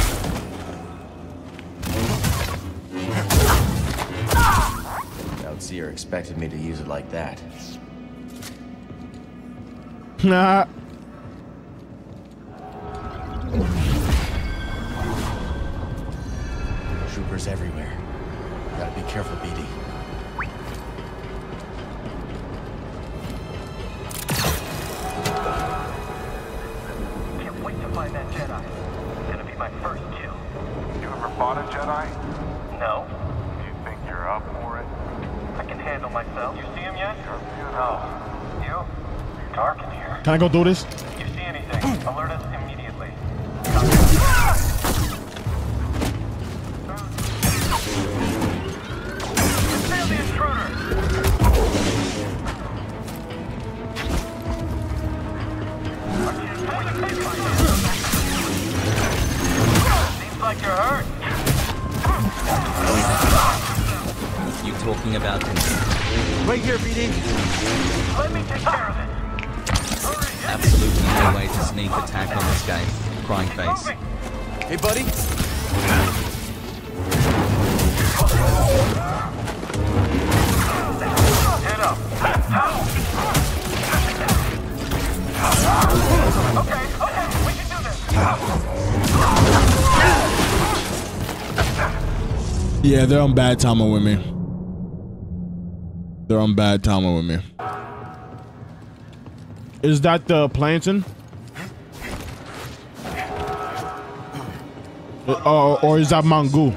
Seer expected me to use it like that. Nah. Troopers everywhere. Gotta be careful, BD. Can't wait to find that Jedi. It's gonna be my first kill. You ever fought a Jedi? No, Do you think you're up for it? I can handle myself. You see him yet? No. You? Dark in here. Can I go do this? You see anything? Mm. Alert us immediately. Feel the intruder! Seems like you're hurt. You talking about him? Right here, BD. Let me take care of it. Absolutely no way to sneak attack on this game. Crying face. Hey, buddy. Head up. Okay, okay, we can do this. Yeah, they're on bad timing with me. They're on bad timing with me. Is that the plantain? Uh, or, is that Mangu?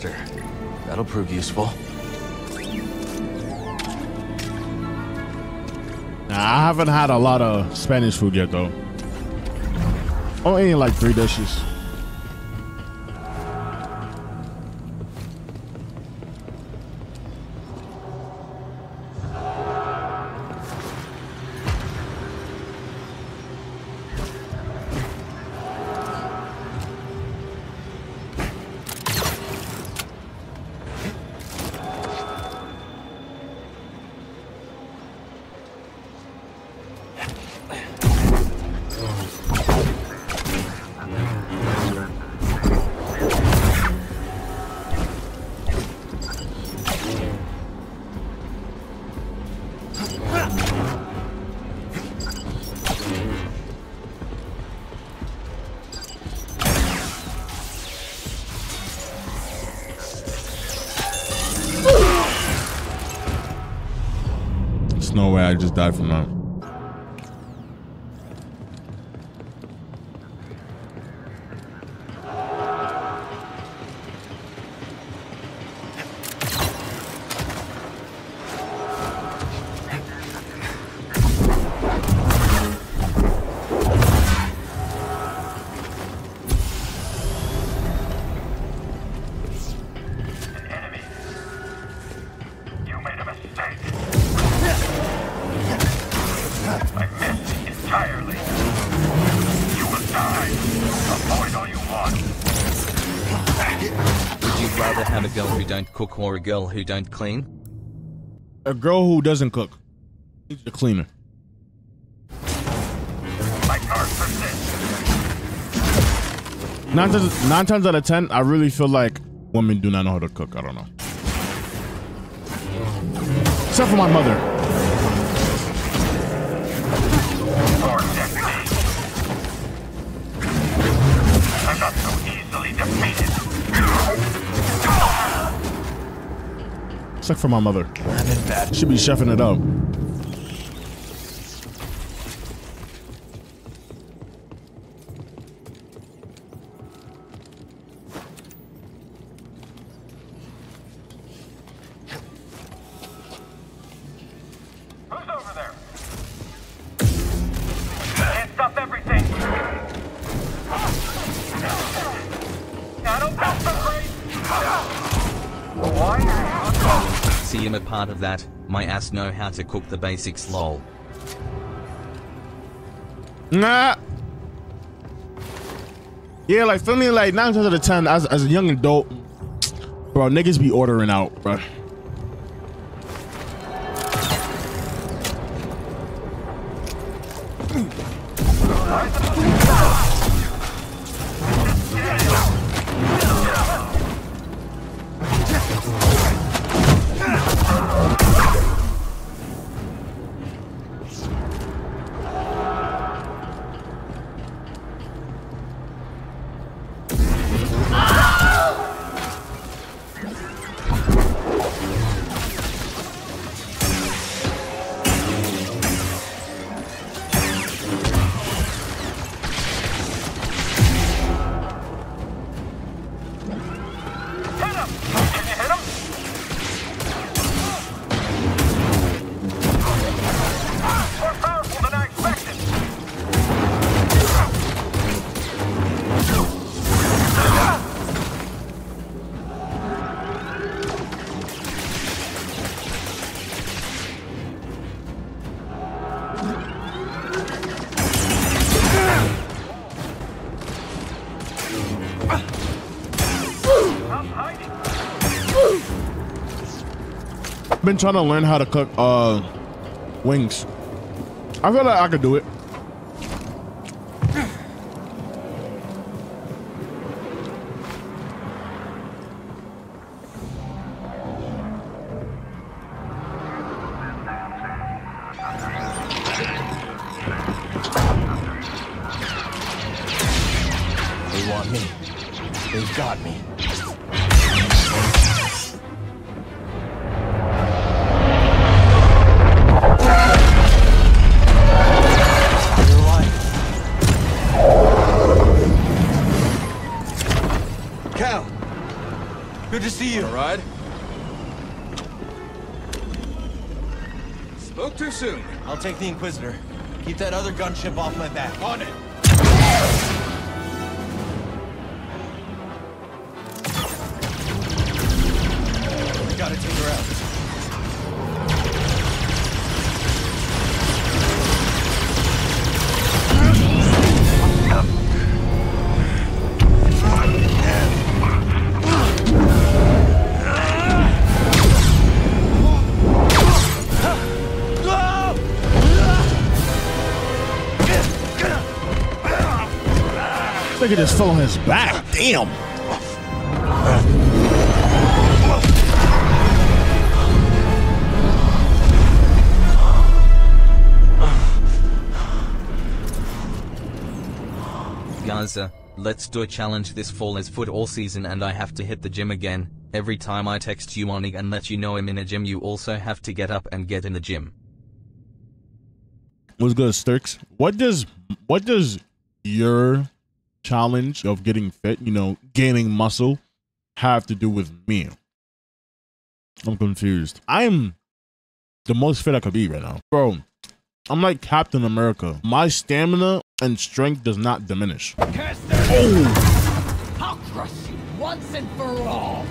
Canister. That'll prove useful. I haven't had a lot of Spanish food yet though. Oh, I'm like three dishes. No way I just died from that. Or a girl who don't clean? A girl who doesn't cook. She's a cleaner. Nine times, nine times out of ten, I really feel like women do not know how to cook. I don't know. Except for my mother. Except for my mother. She be chefing it up. Know how to cook the basics lol. Nah. Yeah, like for me, like nine times out of ten, as, as a young adult, bro, niggas be ordering out, bro. Been trying to learn how to cook uh wings. I feel like I could do it. The Inquisitor. Keep that other gunship off my Nigga just fell on his back. Damn. Gaza, let's do a challenge this fall as foot all season and I have to hit the gym again. Every time I text you Onig and let you know I'm in a gym you also have to get up and get in the gym. What's good, Sturks? What does what does your challenge of getting fit, you know, gaining muscle, have to do with me? I'm confused. I'm the most fit I could be right now. Bro, I'm like Captain America. My stamina and strength does not diminish. Oh! I'll crush you once and for all.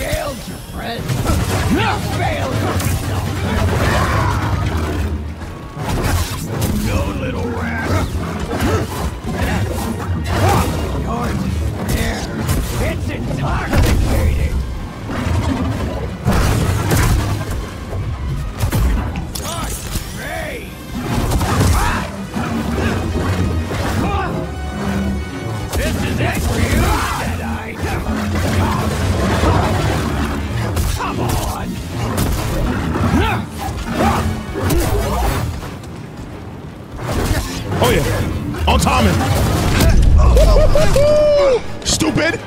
failed your friend. You failed yourself. No, little rat. You're there. It's intoxicating. Oh, Tommen. Stupid.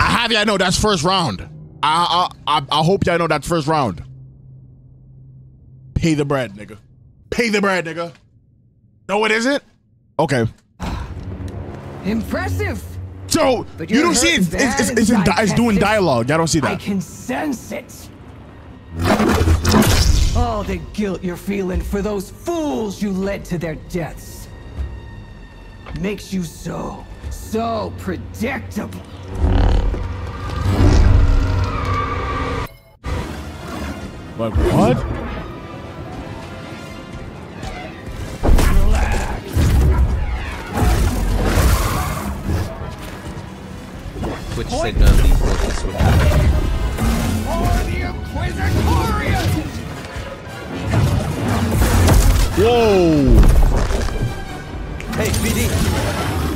I have y'all know that's first round. I, I I I hope y'all know that's first round. Pay the bread, nigga. Pay the bread, nigga. No, it isn't. Okay. Impressive. So you don't see it. It's, it's, it's, in, di- it's doing dialogue. Y'all don't see that. I can sense it. All the guilt you're feeling for those fools you led to their deaths makes you so, so predictable. Like what? Twitch said nobody thought this would happen. For the Inquisitorian! Whoa. Hey, BD.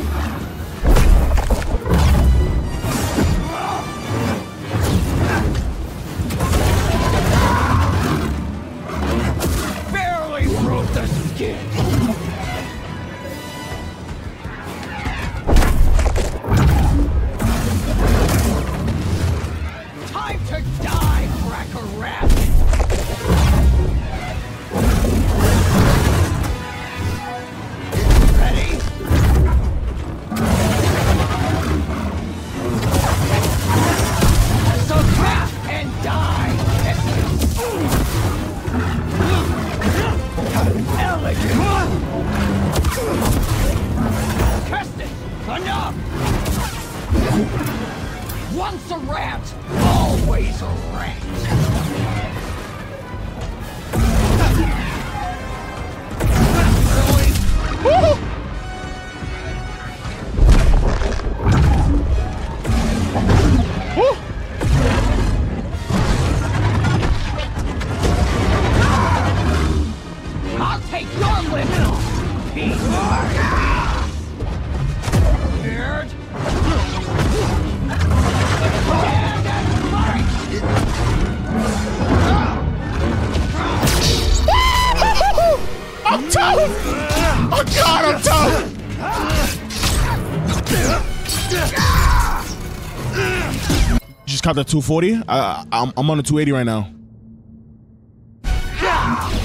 The 240. I, I'm, I'm on the 280 right now.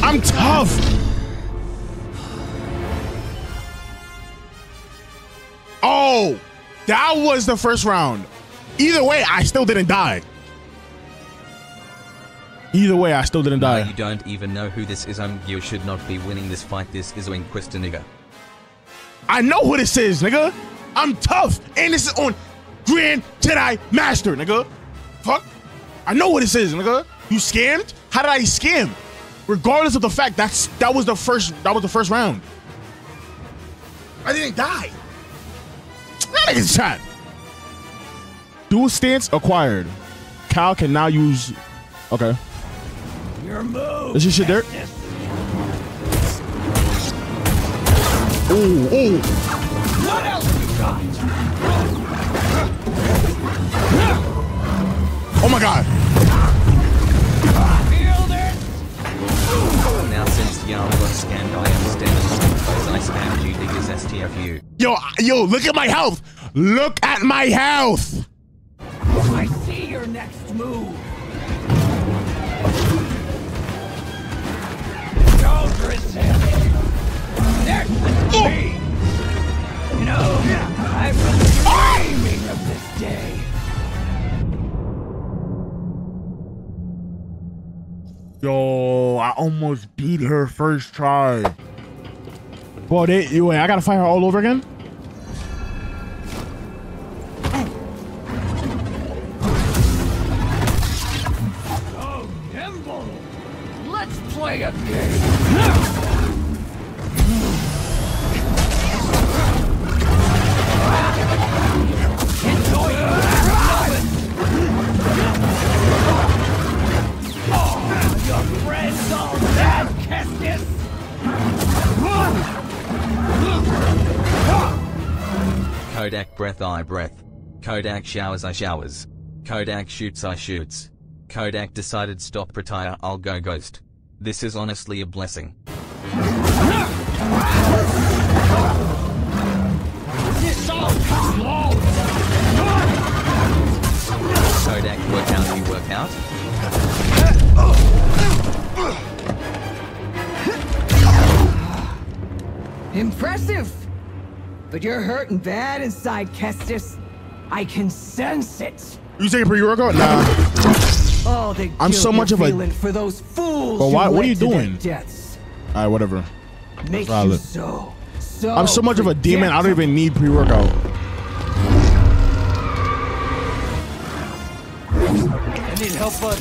I'm tough. Oh, that was the first round. Either way, I still didn't die. Either way, I still didn't die. You don't even know who this is. Um, you should not be winning this fight. This is Inquisitor nigga. I know who this is, nigga. I'm tough, and this is on Grand Jedi Master, nigga. Fuck. I know what this is, nigga. You scammed? How did I scam? Regardless of the fact that's that was the first that was the first round. I didn't die. That nigga's chat. Dual stance acquired. Cal can now use. Okay. Your move! Is your shit there? Ooh, ooh. What else you got? Oh my god. Now since Yarn got scammed, I understand because I spammed you niggas STFU. Yo, yo, look at my health. Look at my health. I see your next move. Don't resist. Next oh. is me. You know, I've been dreaming of this day. Yo, I almost beat her first try. Boy, they, wait, I gotta fight her all over again? Kodak showers I showers. Kodak shoots I shoots. Kodak decided stop retire I'll go ghost. This is honestly a blessing. Kodak, work out, you work out. Impressive! But you're hurting bad inside, Kestis. I can sense it. You taking pre-workout? Nah. Oh, the I'm so much of a- for those fools. But why- what are you doing? Deaths All right, whatever. makes you so, so. I'm so much of a demon. I don't even need pre-workout. I need help, bud.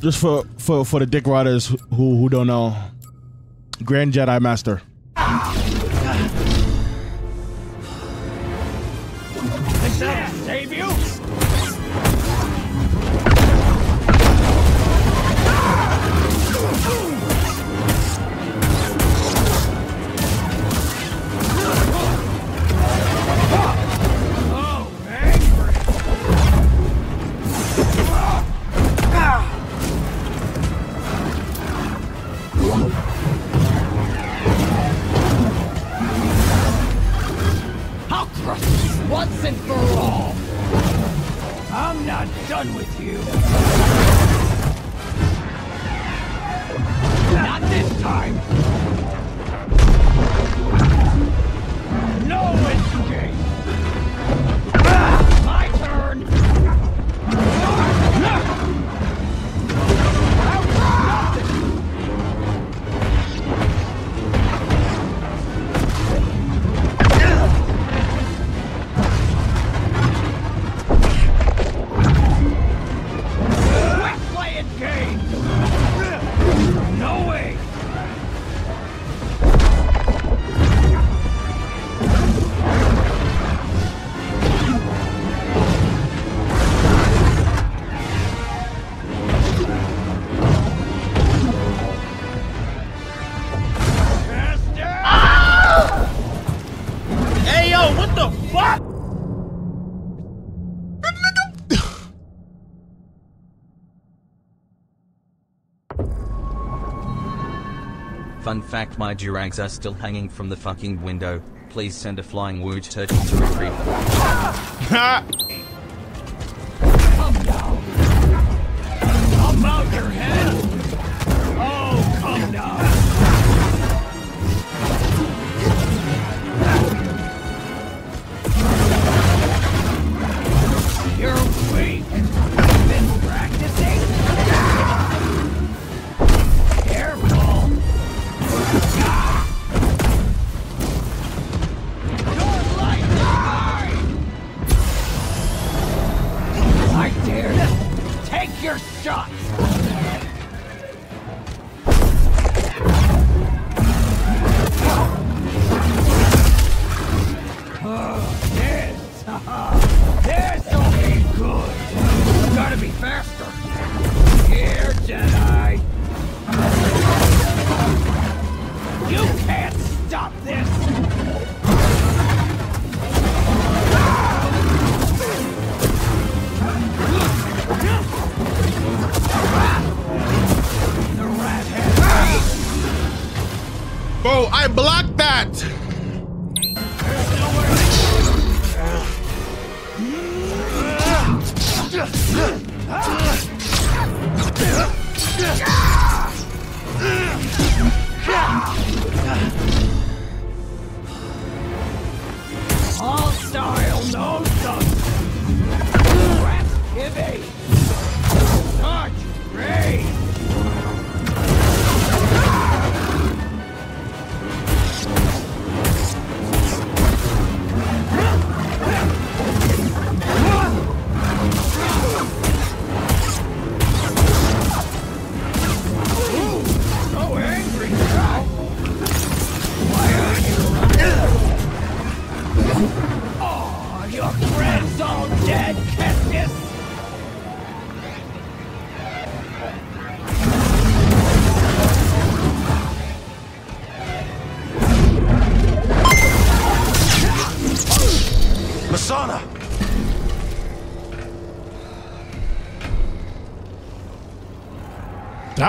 Just for for for the dick riders who who don't know, Grand Jedi Master. Fun fact my durags are still hanging from the fucking window. Please send a flying wooj turtle to retrieve them.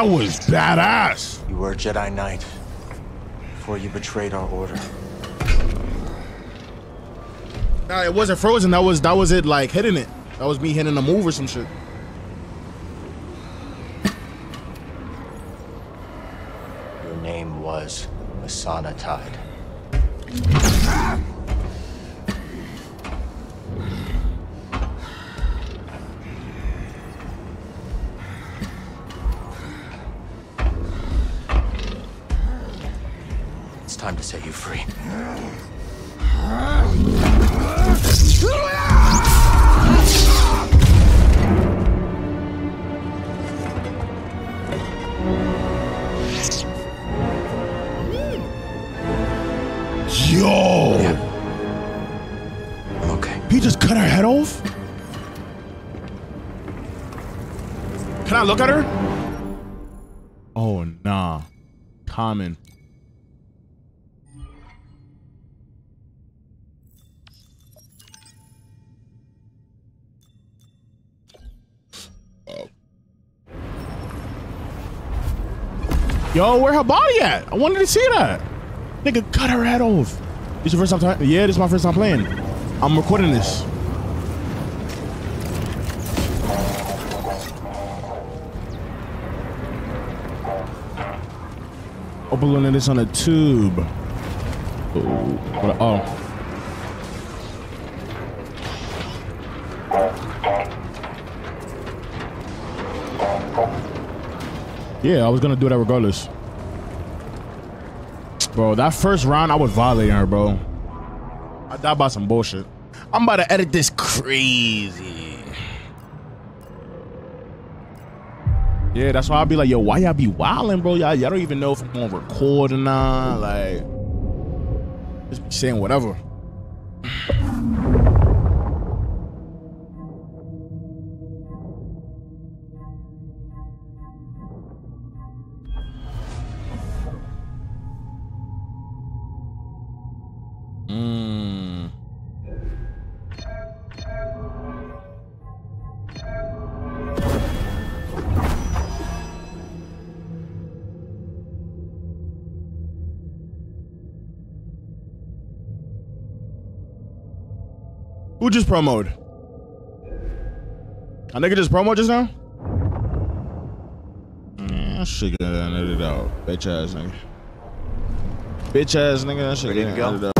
That was badass. You were a Jedi Knight before you betrayed our order. Nah, it wasn't frozen. That was that was it like hitting it. That was me hitting a move or some shit. It's time to set you free. Yo. Okay. He just cut her head off? Can I look at her? Oh nah. Common. Yo, where her body at? I wanted to see that. Nigga cut her head off. This your first time? Yeah, this is my first time playing. I'm recording this. Oh, Opening this on oh, a tube. What? Oh. Yeah, I was gonna do that regardless. Bro, that first round, I was violating her, bro. I died by some bullshit. I'm about to edit this crazy. Yeah, that's why I'll be like, yo, why y'all be wilding, bro? Y'all, y'all don't even know if I'm gonna record or not. Like, just be saying whatever. Just promoed? A nigga just promo just now? Yeah, that shit get edited out. Bitch ass nigga. Bitch ass nigga, that shit get out.